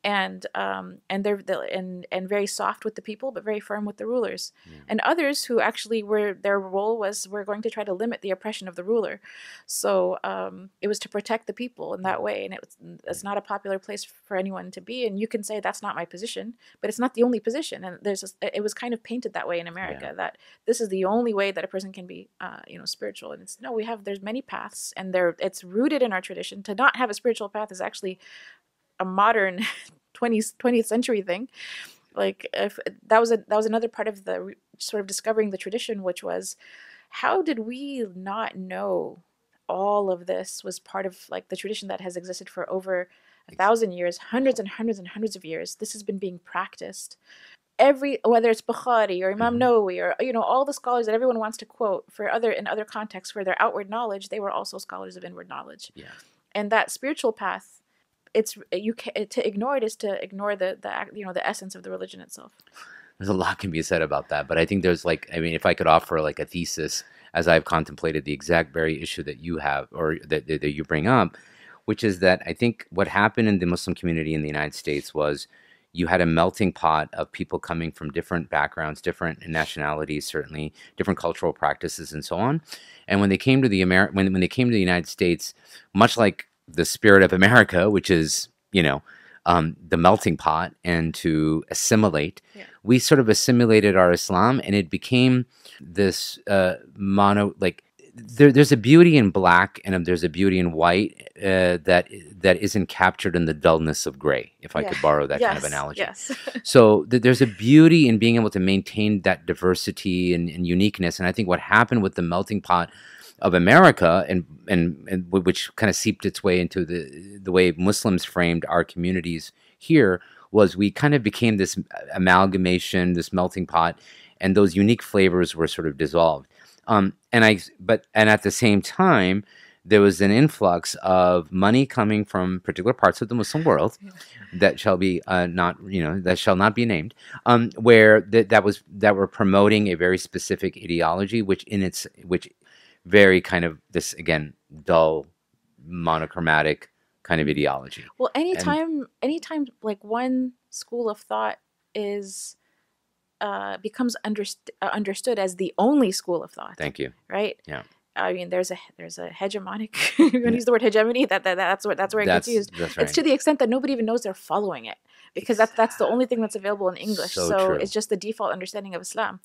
and um, and they're the, and and very soft with the people, but very firm with the rulers. Yeah. And others who actually were their role was we're going to try to limit the oppression of the ruler. So um, it was to protect the people in that way, and it was, it's not a popular place for anyone to be. And you can say that's not my position, but it's not the only position. And there's a, it was kind of painted that way in America that this is the only way that a person can be uh, you know spiritual. And it's no, we have there's many paths, and there it's rooted in our tradition. To not have a spiritual path is actually a modern 20th 20th century thing like if that was a that was another part of the sort of discovering the tradition which was how did we not know all of this was part of like the tradition that has existed for over a thousand years hundreds and hundreds and hundreds of years this has been being practiced every whether it's bukhari or imam Mhm. nawawi or you know all the scholars that everyone wants to quote for other in other contexts for their outward knowledge they were also scholars of inward knowledge Yeah. and that spiritual path it's uh, you can uh, to ignore it is to ignore the the you know the essence of the religion itself. There's a lot can be said about that but i think there's like i mean if i could offer like a thesis as i've contemplated the exact very issue that you have or that, that, you bring up which is that i think what happened in the muslim community in the united states was you had a melting pot of people coming from different backgrounds different nationalities certainly different cultural practices and so on. And when they came to the Amer- when, when they came to the united states much like the spirit of america which is you know um, the melting pot and to assimilate Yeah. we sort of assimilated our Islam and it became this uh, mono like there, there's a beauty in black and there's a beauty in white uh, that that isn't captured in the dullness of gray if I Yeah. could borrow that kind of Yes, analogy yes so th- there's a beauty in being able to maintain that diversity and, and uniqueness and I think what happened with the melting pot of America, and and, and w- which kind of seeped its way into the the way Muslims framed our communities here was we kind of became this amalgamation, this melting pot, and those unique flavors were sort of dissolved. Um, and I, but and at the same time, there was an influx of money coming from particular parts of the Muslim world that shall be uh, not, you know, that shall not be named, um, where that that was that were promoting a very specific ideology, which in its which very kind of this again dull, monochromatic kind of ideology. Well, anytime, anytime, like one school of thought is uh, becomes underst- uh, understood as the only school of thought, Thank you. right? Yeah. I mean, there's a there's a hegemonic. you want to use the word hegemony? That, that that's what that's where it That's gets used. right. It's to the extent that nobody even knows they're following it because that's that's the only thing that's available in English. So So, it's just the default understanding of Islam.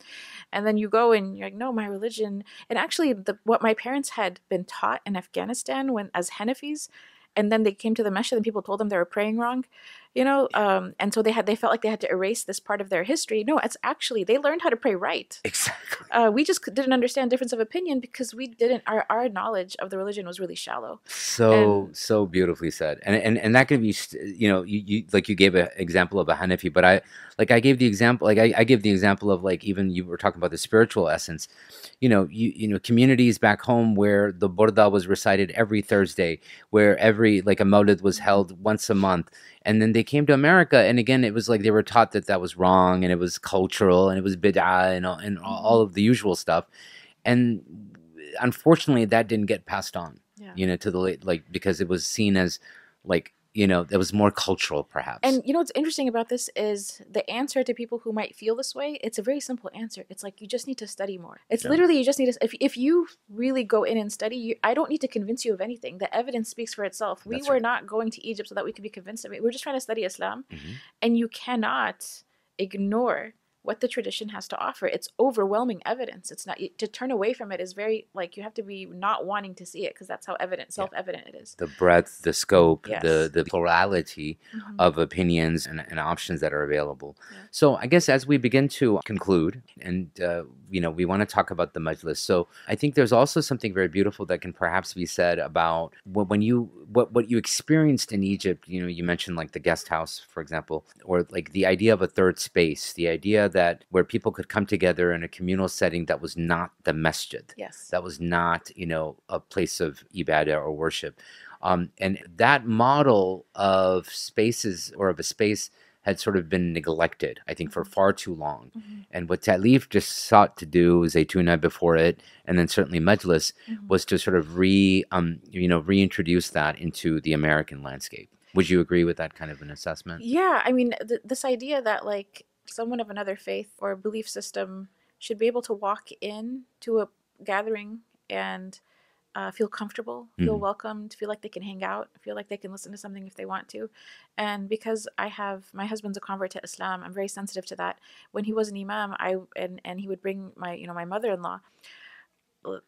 And then you go and you're like, no, my religion. And actually, the what my parents had been taught in Afghanistan when as Hanafis, and then they came to the masjid and people told them they were praying wrong, you know. Um, and so they had they felt like they had to erase this part of their history. No, it's actually they learned how to pray right. exactly. Uh, we just didn't understand difference of opinion because we didn't. Our our knowledge of the religion was really shallow. So And- so beautifully said, and and and that could be, you know, you, you like you gave an example of a Hanafi, but I like I gave the example, like I, I give the example of like even you were talking about the spiritual essence, you know, you you know communities back home where the Burda was recited every Thursday, where every like a Maulid was held once a month, and then they came to America, and again it was like they were taught that that was wrong, and it was cultural, and it was bid'ah, and all, and all mm-hmm. of the usual stuff, and unfortunately that didn't get passed on Yeah. you know to the late like because it was seen as like you know it was more cultural perhaps And you know what's interesting about this is the answer to people who might feel this way. It's a very simple answer. It's like you just need to study more. It's Yeah. literally you just need to. If if you really go in and study, you, I don't need to convince you of anything. The evidence speaks for itself. We That's were right. not going to Egypt so that we could be convinced of it. We're just trying to study Islam, Mhm. and you cannot ignore what the tradition has to offer. It's overwhelming evidence. It's not to turn away from it is very like you have to be not wanting to see it because that's how evident, self-evident it is. the breadth the scope the Yes. the plurality Mhm. of opinions and, and options that are available Yeah. so i guess as we begin to conclude and uh, you know we want to talk about the majlis so i think there's also something very beautiful that can perhaps be said about wh- when you what what you experienced in egypt you know you mentioned like the guest house for example or like the idea of a third space the idea that where people could come together in a communal setting that was not the masjid Yes. that was not you know a place of ibadah or worship um, and that model of spaces or of a space had sort of been neglected i think for Mhm. far too long Mhm. and what Ta'leef just sought to do Zaytuna before it and then certainly Majlis Mhm. was to sort of re um, you know reintroduce that into the american landscape would you agree with that kind of an assessment Yeah, I mean, th- this idea that like someone of another faith or belief system should be able to walk in to a gathering and uh, feel comfortable, feel Mhm. welcomed, feel like they can hang out, feel like they can listen to something if they want to. And because I have my husband's a convert to Islam, I'm very sensitive to that. When he was an imam, I and and he would bring my you know my mother-in-law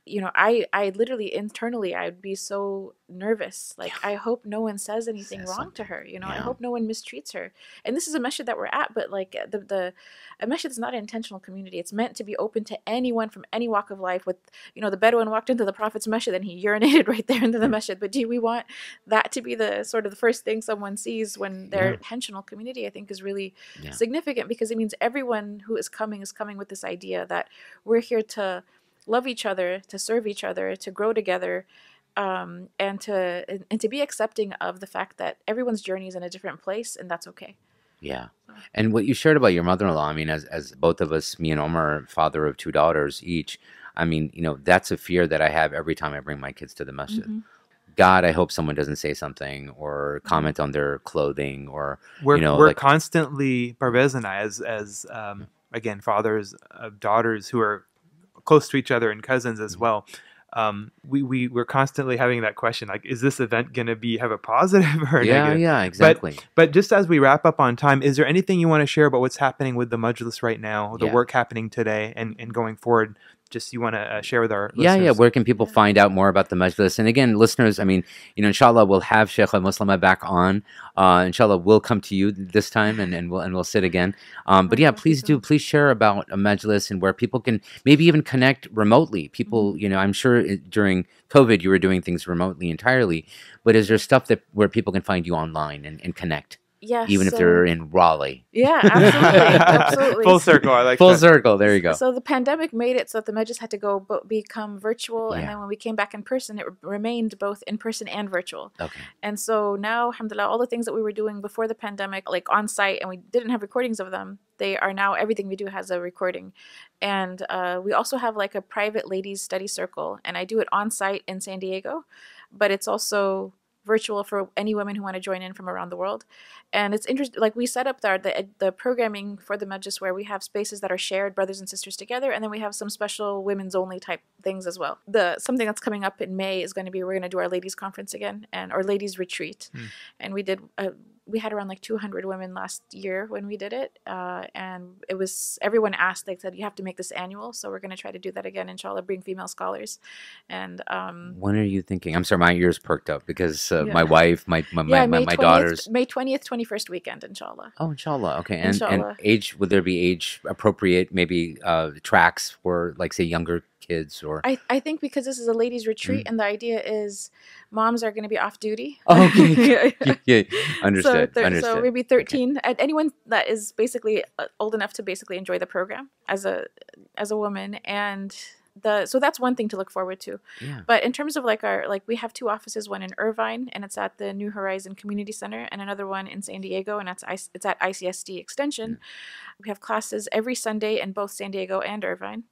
you know i i literally internally i would be so nervous like Yeah. i hope no one says anything Says wrong to her you know i hope no one mistreats her and this is a masjid that we're at but like uh, the the a masjid is not an intentional community it's meant to be open to anyone from any walk of life with you know the bedouin walked into the prophet's masjid and he urinated right there into the masjid but do we want that to be the sort of the first thing someone sees when their Yeah. intentional community i think is really Yeah. significant because it means everyone who is coming is coming with this idea that we're here to love each other, to serve each other, to grow together, um, and to and, and to be accepting of the fact that everyone's journey is in a different place, and that's okay. Yeah. And what you shared about your mother in law, I mean, as, as both of us, me and Omar, are father of two daughters each, I mean, you know, that's a fear that I have every time I bring my kids to the masjid. Mhm. God, I hope someone doesn't say something or comment on their clothing or, We're, You know, we're like- constantly Parvez and I as as um, again fathers of daughters who are close to each other and cousins as Mhm. well. Um, we we we're constantly having that question like, is this event going to be have a positive or a yeah, negative? yeah, exactly. But just as we wrap up on time, is there anything you want to share about what's happening with the Majlis right now, the Yeah. work happening today and, and going forward just you want to uh, share with our yeah, yeah. Where can people find out more about the Majlis? And again, listeners, I mean, you know, inshallah, we'll have Sheikh Al Muslema back on. Uh, inshallah, we'll come to you this time and, and we'll and we'll sit again. Um, but yeah, please do please share about a Majlis and where people can maybe even connect remotely. People, Mm-hmm. you know, I'm sure during COVID you were doing things remotely entirely. But is there stuff that where people can find you online and, and connect, Yes. even if they're in Raleigh? Yeah, absolutely. absolutely. Full circle. I like Full that. circle. There you go. So the pandemic made it so that the Majlis had to go but become virtual, and then when we came back in person, it re- remained both in person and virtual. Okay. And so now, alhamdulillah, all the things that we were doing before the pandemic, like on site, and we didn't have recordings of them, they are now everything we do has a recording. And uh, we also have like a private ladies study circle, and I do it on site in San Diego, but it's also virtual for any women who want to join in from around the world. And it's interesting, like we set up the, the the programming for the Majlis where we have spaces that are shared, brothers and sisters together, and then we have some special women's only type things as well. The something that's coming up in May is going to be we're going to do our ladies conference again and our ladies retreat, Hmm. and we did. Uh, we had around like 200 women last year when we did it, uh, and it was everyone asked. They said you have to make this annual, so we're going to try to do that again. Inshallah, bring female scholars, and um, When are you thinking? I'm sorry, my ears perked up because uh, Yeah. my wife, my my, yeah, my, my, my 20th, daughters. May 20th, 21st weekend, inshallah. Oh, inshallah. Okay, and Inshallah. and age would there be age appropriate maybe uh, tracks for like say younger kids or? I, I think because this is a ladies' retreat, and the idea is moms are going to be off duty. Okay. Yeah, yeah. yeah, understood. So, thir- understood. so maybe 13 and anyone that is basically uh, old enough to basically enjoy the program as a as a woman and the so that's one thing to look forward to yeah. but in terms of like our like we have two offices one in irvine and it's at the new horizon community center and another one in san diego and that's it's at icsd extension we have classes every sunday in both san diego and irvine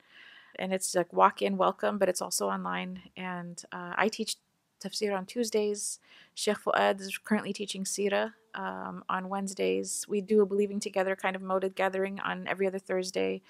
and it's like walk in welcome but it's also online and uh, i teach tafsir on tuesdays. Sheikh fuad is currently teaching sira um, on wednesdays. We do a believing together kind of moded gathering on every other thursday.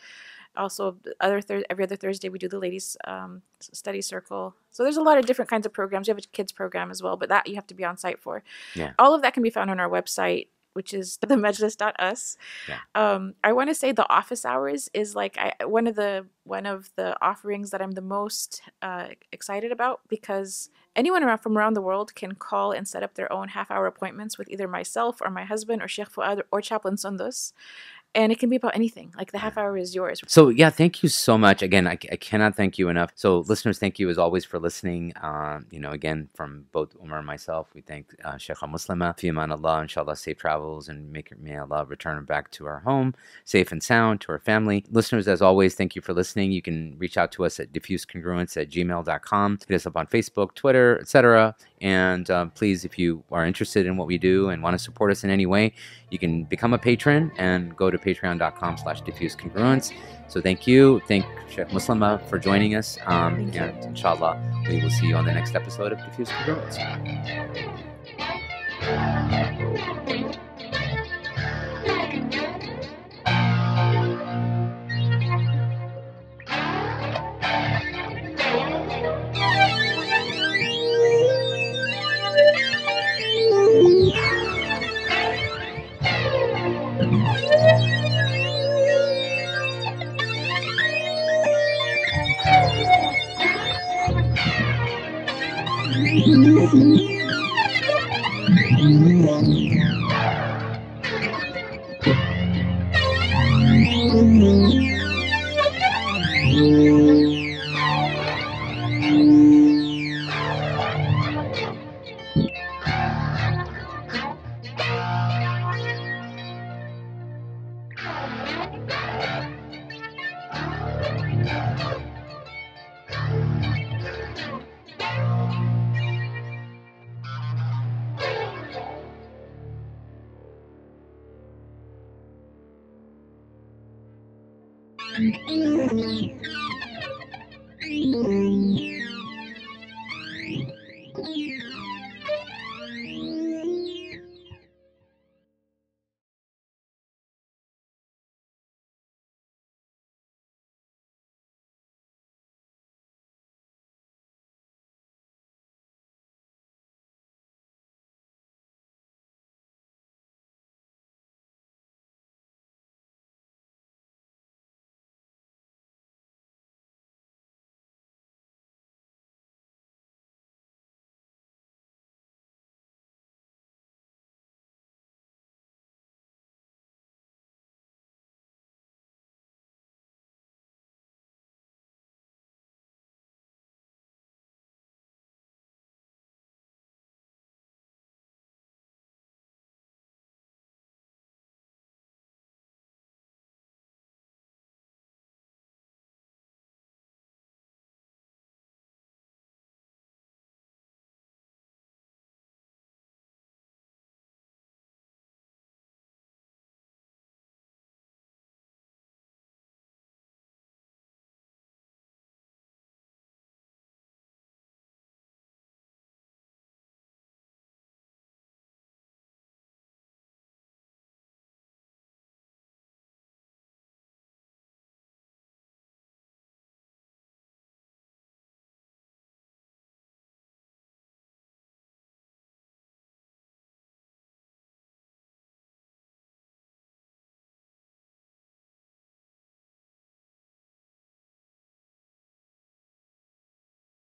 Also other thir- every other thursday we do the ladies um, study circle. So there's a lot of different kinds of programs. We have a kids program as well but that you have to be on site for. Yeah. all of that can be found on our website which is themajlis.us Yeah. um, i want to say the office hours is like I, one of the one of the offerings that i'm the most uh, excited about because anyone around from around the world can call and set up their own half hour appointments with either myself or my husband or sheikh fuad or chaplain sundus and it can be about anything like the half hour is yours So yeah, thank you so much. Again, I, I cannot thank you enough. So listeners, thank you as always for listening. Um, you know, again from both Omar and myself, we thank uh, Sheikh Muslema. Fi Allah, inshallah, safe travels and make may Allah return back to our home safe and sound to our family. Listeners, as always, thank you for listening. You can reach out to us at diffusedcongruence at gmail.com. Hit us up on Facebook, Twitter, etc. And uh, please, if you are interested in what we do and want to support us in any way, you can become a patron and go to patreon.com slash diffused congruence. So thank you. Thank Sheikh Muslema for joining us. Um, and inshallah, we will see you on the next episode of Diffused Congruence.